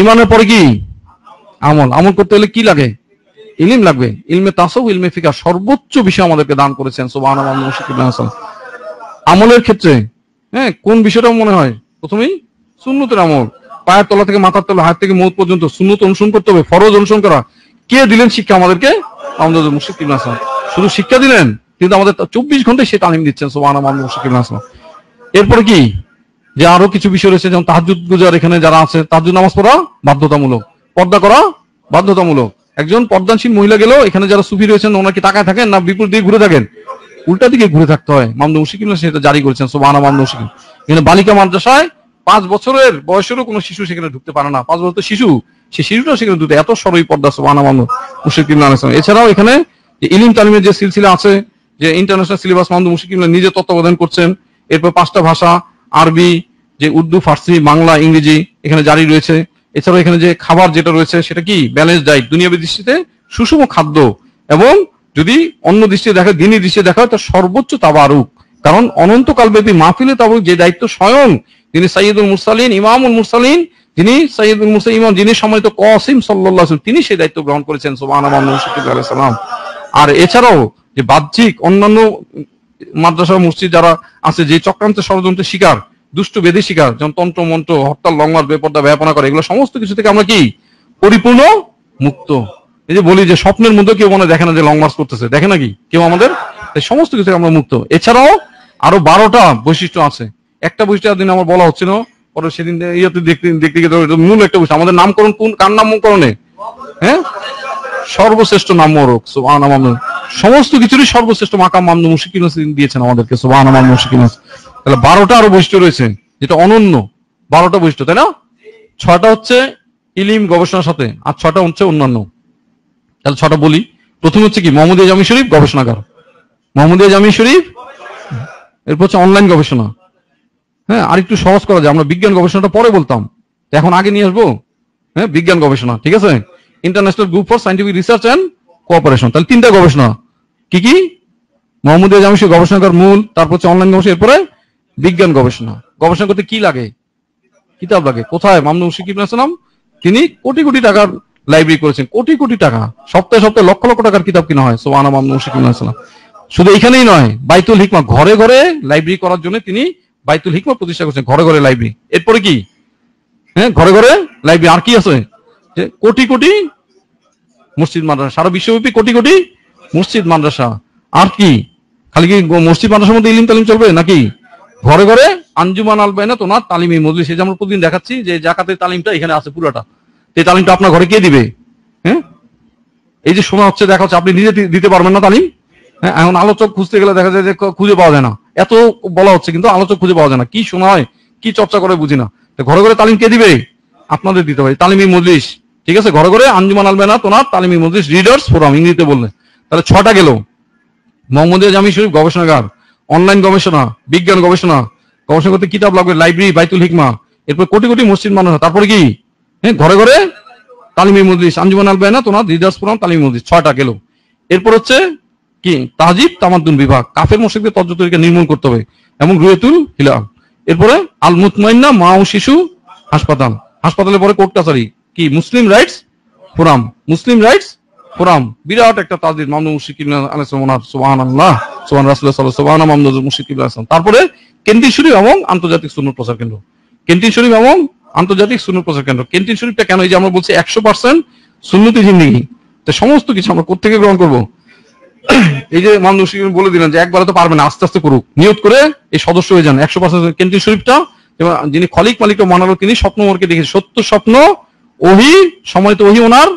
ইমানের পরে কি? আমল। আমল করতে হলে কি লাগে? ইলিম লাগবে। ইলমে তাসাউ ইলমে ফিকা সর্বোচ্চ বিষয় আমাদেরকে দান করেছেন সোহান আমার মুশিকিন আমলের ক্ষেত্রে হ্যাঁ কোন বিষয়টা মনে হয়? প্রথমেই সুন্নতের আমল। পায়ের তলা থেকে মাথার তলা, হাত থেকে মৌত পর্যন্ত সুন্নত অনুসরণ করতে হবে, ফরজ অনুসরণ করা। কে দিলেন শিক্ষা আমাদেরকে? আমাদের মুশিকিন হাসান। শুধু শিক্ষা দিলেন, কিন্তু আমাদের চব্বিশ ঘন্টায় সে তালিম দিচ্ছেন সোহান আমার মুশিকিন হাসান। এরপরে কি? যে আরও কিছু বিষয় রয়েছে, যেমন তাহাজুদ গুজার এখানে যারা আছে তাহাজুদ নামাজ পড়া বাধ্যতামূলক। পর্দা করা বাধ্যতামূলক। একজন পর্দানশীল মহিলা গেল এখানে যারা সুফি রয়েছেন, ওনার কি টাকায় থাকেন না বিপুল দিকে ঘুরে থাকেন? উল্টা দিকে ঘুরে থাকতে হয়। মামদু মুশিকিন সেটা জারি করেছেন সোবানা মামদু মুশিকিন এখানে বালিকা মাদ্রাসায় পাঁচ বছরের বয়সেরও কোনো শিশু সেখানে ঢুকতে পারে না। পাঁচ বছর তো শিশু। সে শিশুটাও সেখানে ঢুকতে এত সরই পর্দা সোবানা মামদু মুশিকিন এছাড়াও এখানে ইলিম তালিমের যে সিলসিলা আছে, যে ইন্টারন্যাশনাল সিলেবাস মামদু মুশিকিন নিজে তত্ত্বাবধান করছেন, এরপর পাঁচটা ভাষা, আরবি, যে উর্দু, ফার্সি, বাংলা, ইংরেজি এখানে জারি রয়েছে। এছাড়াও এখানে যে খাবার যেটা রয়েছে, সেটা কি? ব্যালেন্স ডাইট দুনিয়াবী দৃষ্টিতে সুষম খাদ্য। এবং যদি অন্য দৃষ্টিতে দেখা, দিনী দৃষ্টিতে দেখা হয় তো সর্বোচ্চ তাবারুক। কারণ অনন্তকাল ব্যাপী মাহফিলে তাবুক যে দায়িত্ব স্বয়ং যিনি সাইয়দুল মুরসালিন, ইমামুল মুরসালিন, যিনি সাইয়দুল মুরসালিন, ইমাম যিনি সম্মানিত কসিম সাল্লাল্লাহু আলাইহি তিনি সেই দায়িত্ব গ্রহণ করেছেন সালাম আর এছাড়াও যে বাহ্যিক অন্যান্য মাদ্রাসা মসজিদ যারা আছে, যে চক্রান্ত ষড়যন্ত্রের শিকার, দুষ্ট বেদী শিকার, যেমন তন্ত্র, মন্ত্র, হরতাল, লঙ্গার, বেপর্দা ব্যাপনা করে, এগুলো সমস্ত কিছু থেকে আমরা কি? পরিপূর্ণ মুক্ত। এই যে বলি যে স্বপ্নের মধ্যে কেউ মনে দেখে না যে লং মার্চ করতেছে, দেখে নাকি কেউ আমাদের? সমস্ত কিছু থেকে আমরা মুক্ত। এছাড়াও আরও বারোটা বৈশিষ্ট্য আছে। একটা বৈশিষ্ট্য দিন আমার বলা হচ্ছিল, পরে সেদিন ইয়েতে দেখতে দেখতে গিয়ে মূল একটা বৈশিষ্ট্য আমাদের নামকরণ কোন কার নামকরণে? হ্যাঁ? সর্বশ্রেষ্ঠ নাম সুবহান আমার সমস্ত কিছুরই সর্বশ্রেষ্ঠ মাকাম মামনু মুশিকিন দিয়েছেন আমাদেরকে সুবহান আমার মুশিকিন তাহলে বারোটা আরও বৈশিষ্ট্য রয়েছে, যেটা অনন্য। বারোটা বৈশিষ্ট্য, তাই না? ছটা হচ্ছে ইলিম গবেষণার সাথে, আর ছটা হচ্ছে অন্যান্য। তাহলে ছটা বলি। প্রথম হচ্ছে কি? মোহাম্মদিয়া জামি শরীফ গবেষণাগার। মোহাম্মদিয়া জামি শরীফ? এরপর হচ্ছে অনলাইন গবেষণা। হ্যাঁ আর একটু সহজ করা যায়। আমরা বিজ্ঞান গবেষণাটা পরে বলতাম। এখন আগে নিয়ে আসব। হ্যাঁ বিজ্ঞান গবেষণা, ঠিক আছে? International group for scientific research and cooperation তাহলে তিনটা গবেষণা। কি কি? মোহাম্মদিয়া জামি শরীফ গবেষণাগার মূল, তারপর হচ্ছে অনলাইন গবেষণা, এরপরে বিজ্ঞান গবেষণা। গবেষণা করতে কি লাগে? কিতাব লাগে। কোথায়? মামনু শিকিব নাম। তিনি কোটি কোটি টাকার লাইব্রেরি করেছেন। কোটি কোটি টাকা। সপ্তাহে সপ্তাহে লক্ষ লক্ষ টাকার কিতাব কিনা হয়, সোহানা মামনু শিকিব শুধু এখানেই নয়, বাইতুল হিকমা, ঘরে ঘরে লাইব্রেরি করার জন্য তিনি বাইতুল হিকমা প্রতিষ্ঠা করছেন ঘরে ঘরে লাইব্রেরি এরপরে কি? হ্যাঁ ঘরে ঘরে লাইব্রেরি আর কি আছে? কোটি কোটি মসজিদ, মাদ্রাসা। সারা বিশ্বব্যাপী কোটি কোটি মসজিদ, মাদ্রাসা। আর কি? খালি কি মসজিদ, মাদ্রাসার মধ্যে ইলিম তালিম চলবে নাকি? ঘরে ঘরে আঞ্জুমান আল বাইনা তোমার তালিমি মজলিস। এই যে আমরা প্রতিদিন দেখাচ্ছি যে জাকাতের তালিমটা এখানে আছে পুরোটা। এই তালিমটা আপনার ঘরে কে দিবে? হ্যাঁ? এই যে শোনা হচ্ছে, দেখা হচ্ছে, আপনি নিজে দিতে পারবেন না তালিম। হ্যাঁ এখন আলোচক খুঁজতে গেলে দেখা যায় যে খুঁজে পাওয়া যায় না। এত বলা হচ্ছে, কিন্তু আলোচক খুঁজে পাওয়া যায় না। কি শোনা হয় কি চর্চা করে বুঝি না। ঘরে ঘরে তালিম কে দিবে? আপনাদের দিতে পারে তালিমি মজলিস। ঠিক আছে? ঘরে ঘরে আঞ্জুমান আল বাইনা তোমার তালিমি মজলিস, রিডার্স ফোরাম, ইংরেজিতে বললে। তাহলে ছটা গেল। মোহাম্মদিয়া জামি শরীফ, গবেষণাগার। অনলাইন গবেষণা, বিজ্ঞান গবেষণা। গবেষণা করতে কিতাব লাগবে, লাইব্রেরি, বাইতুল হিকমা। এরপর কোটি কোটি মসজিদ মানুষ তারপরে কি? হ্যাঁ ঘরে ঘরে তালিমি মজলিস, আঞ্জুমান আল বায়না তোনা রিডার্স ফোরাম, তালিমি মজলিস। ছয়টা গেল। এরপর হচ্ছে কি? তাজিব তামাদ্দুন বিভাগ। কাফের মসজিদকে তর্জ তরিকা নির্মূল করতে হবে। এবং রুয়েতুল হিলাল। এরপরে আল মুতমাইন্না মা ও শিশু হাসপাতাল। হাসপাতালে পরে কোর্ট কাছারি কি? Muslim rights forum. Muslim rights forum. বিরাট একটা তাজির মামদুদ মুশিকিব আলাইহিস ওনার সুবহানাল্লাহ। সুবহান রাসূলুল্লাহ সাল্লাল্লাহু আলাইহি ওয়াসাল্লাম মামদুদ মুশিকিব তারপরে কেন্দ্রীয় শরীফ এবং আন্তর্জাতিক সুন্নত প্রচার কেন্দ্র। কেন্দ্রীয় শরীফ এবং আন্তর্জাতিক সুন্নত প্রচার কেন্দ্র। কেন্দ্রীয় শরীফটা কেন? এই যে আমরা বলছি একশো পার্সেন্ট সুন্নতি জিন্দিগি তো সমস্ত কিছু আমরা কোথেকে গ্রহণ করব? এই যে মানুষ বলে দিলেন যে একবারে তো পারবে না, আস্তে আস্তে করুক। নিয়োগ করে এই সদস্য হয়ে যান, একশো পার্সেন্ট কেন্দ্রীয় শরীফটা। এবং যিনি খলিক মালিক মানালো, তিনি স্বপ্ন ওরকে দেখেছেন। সত্য স্বপ্ন, ওহি সময় তো ওহি ওনার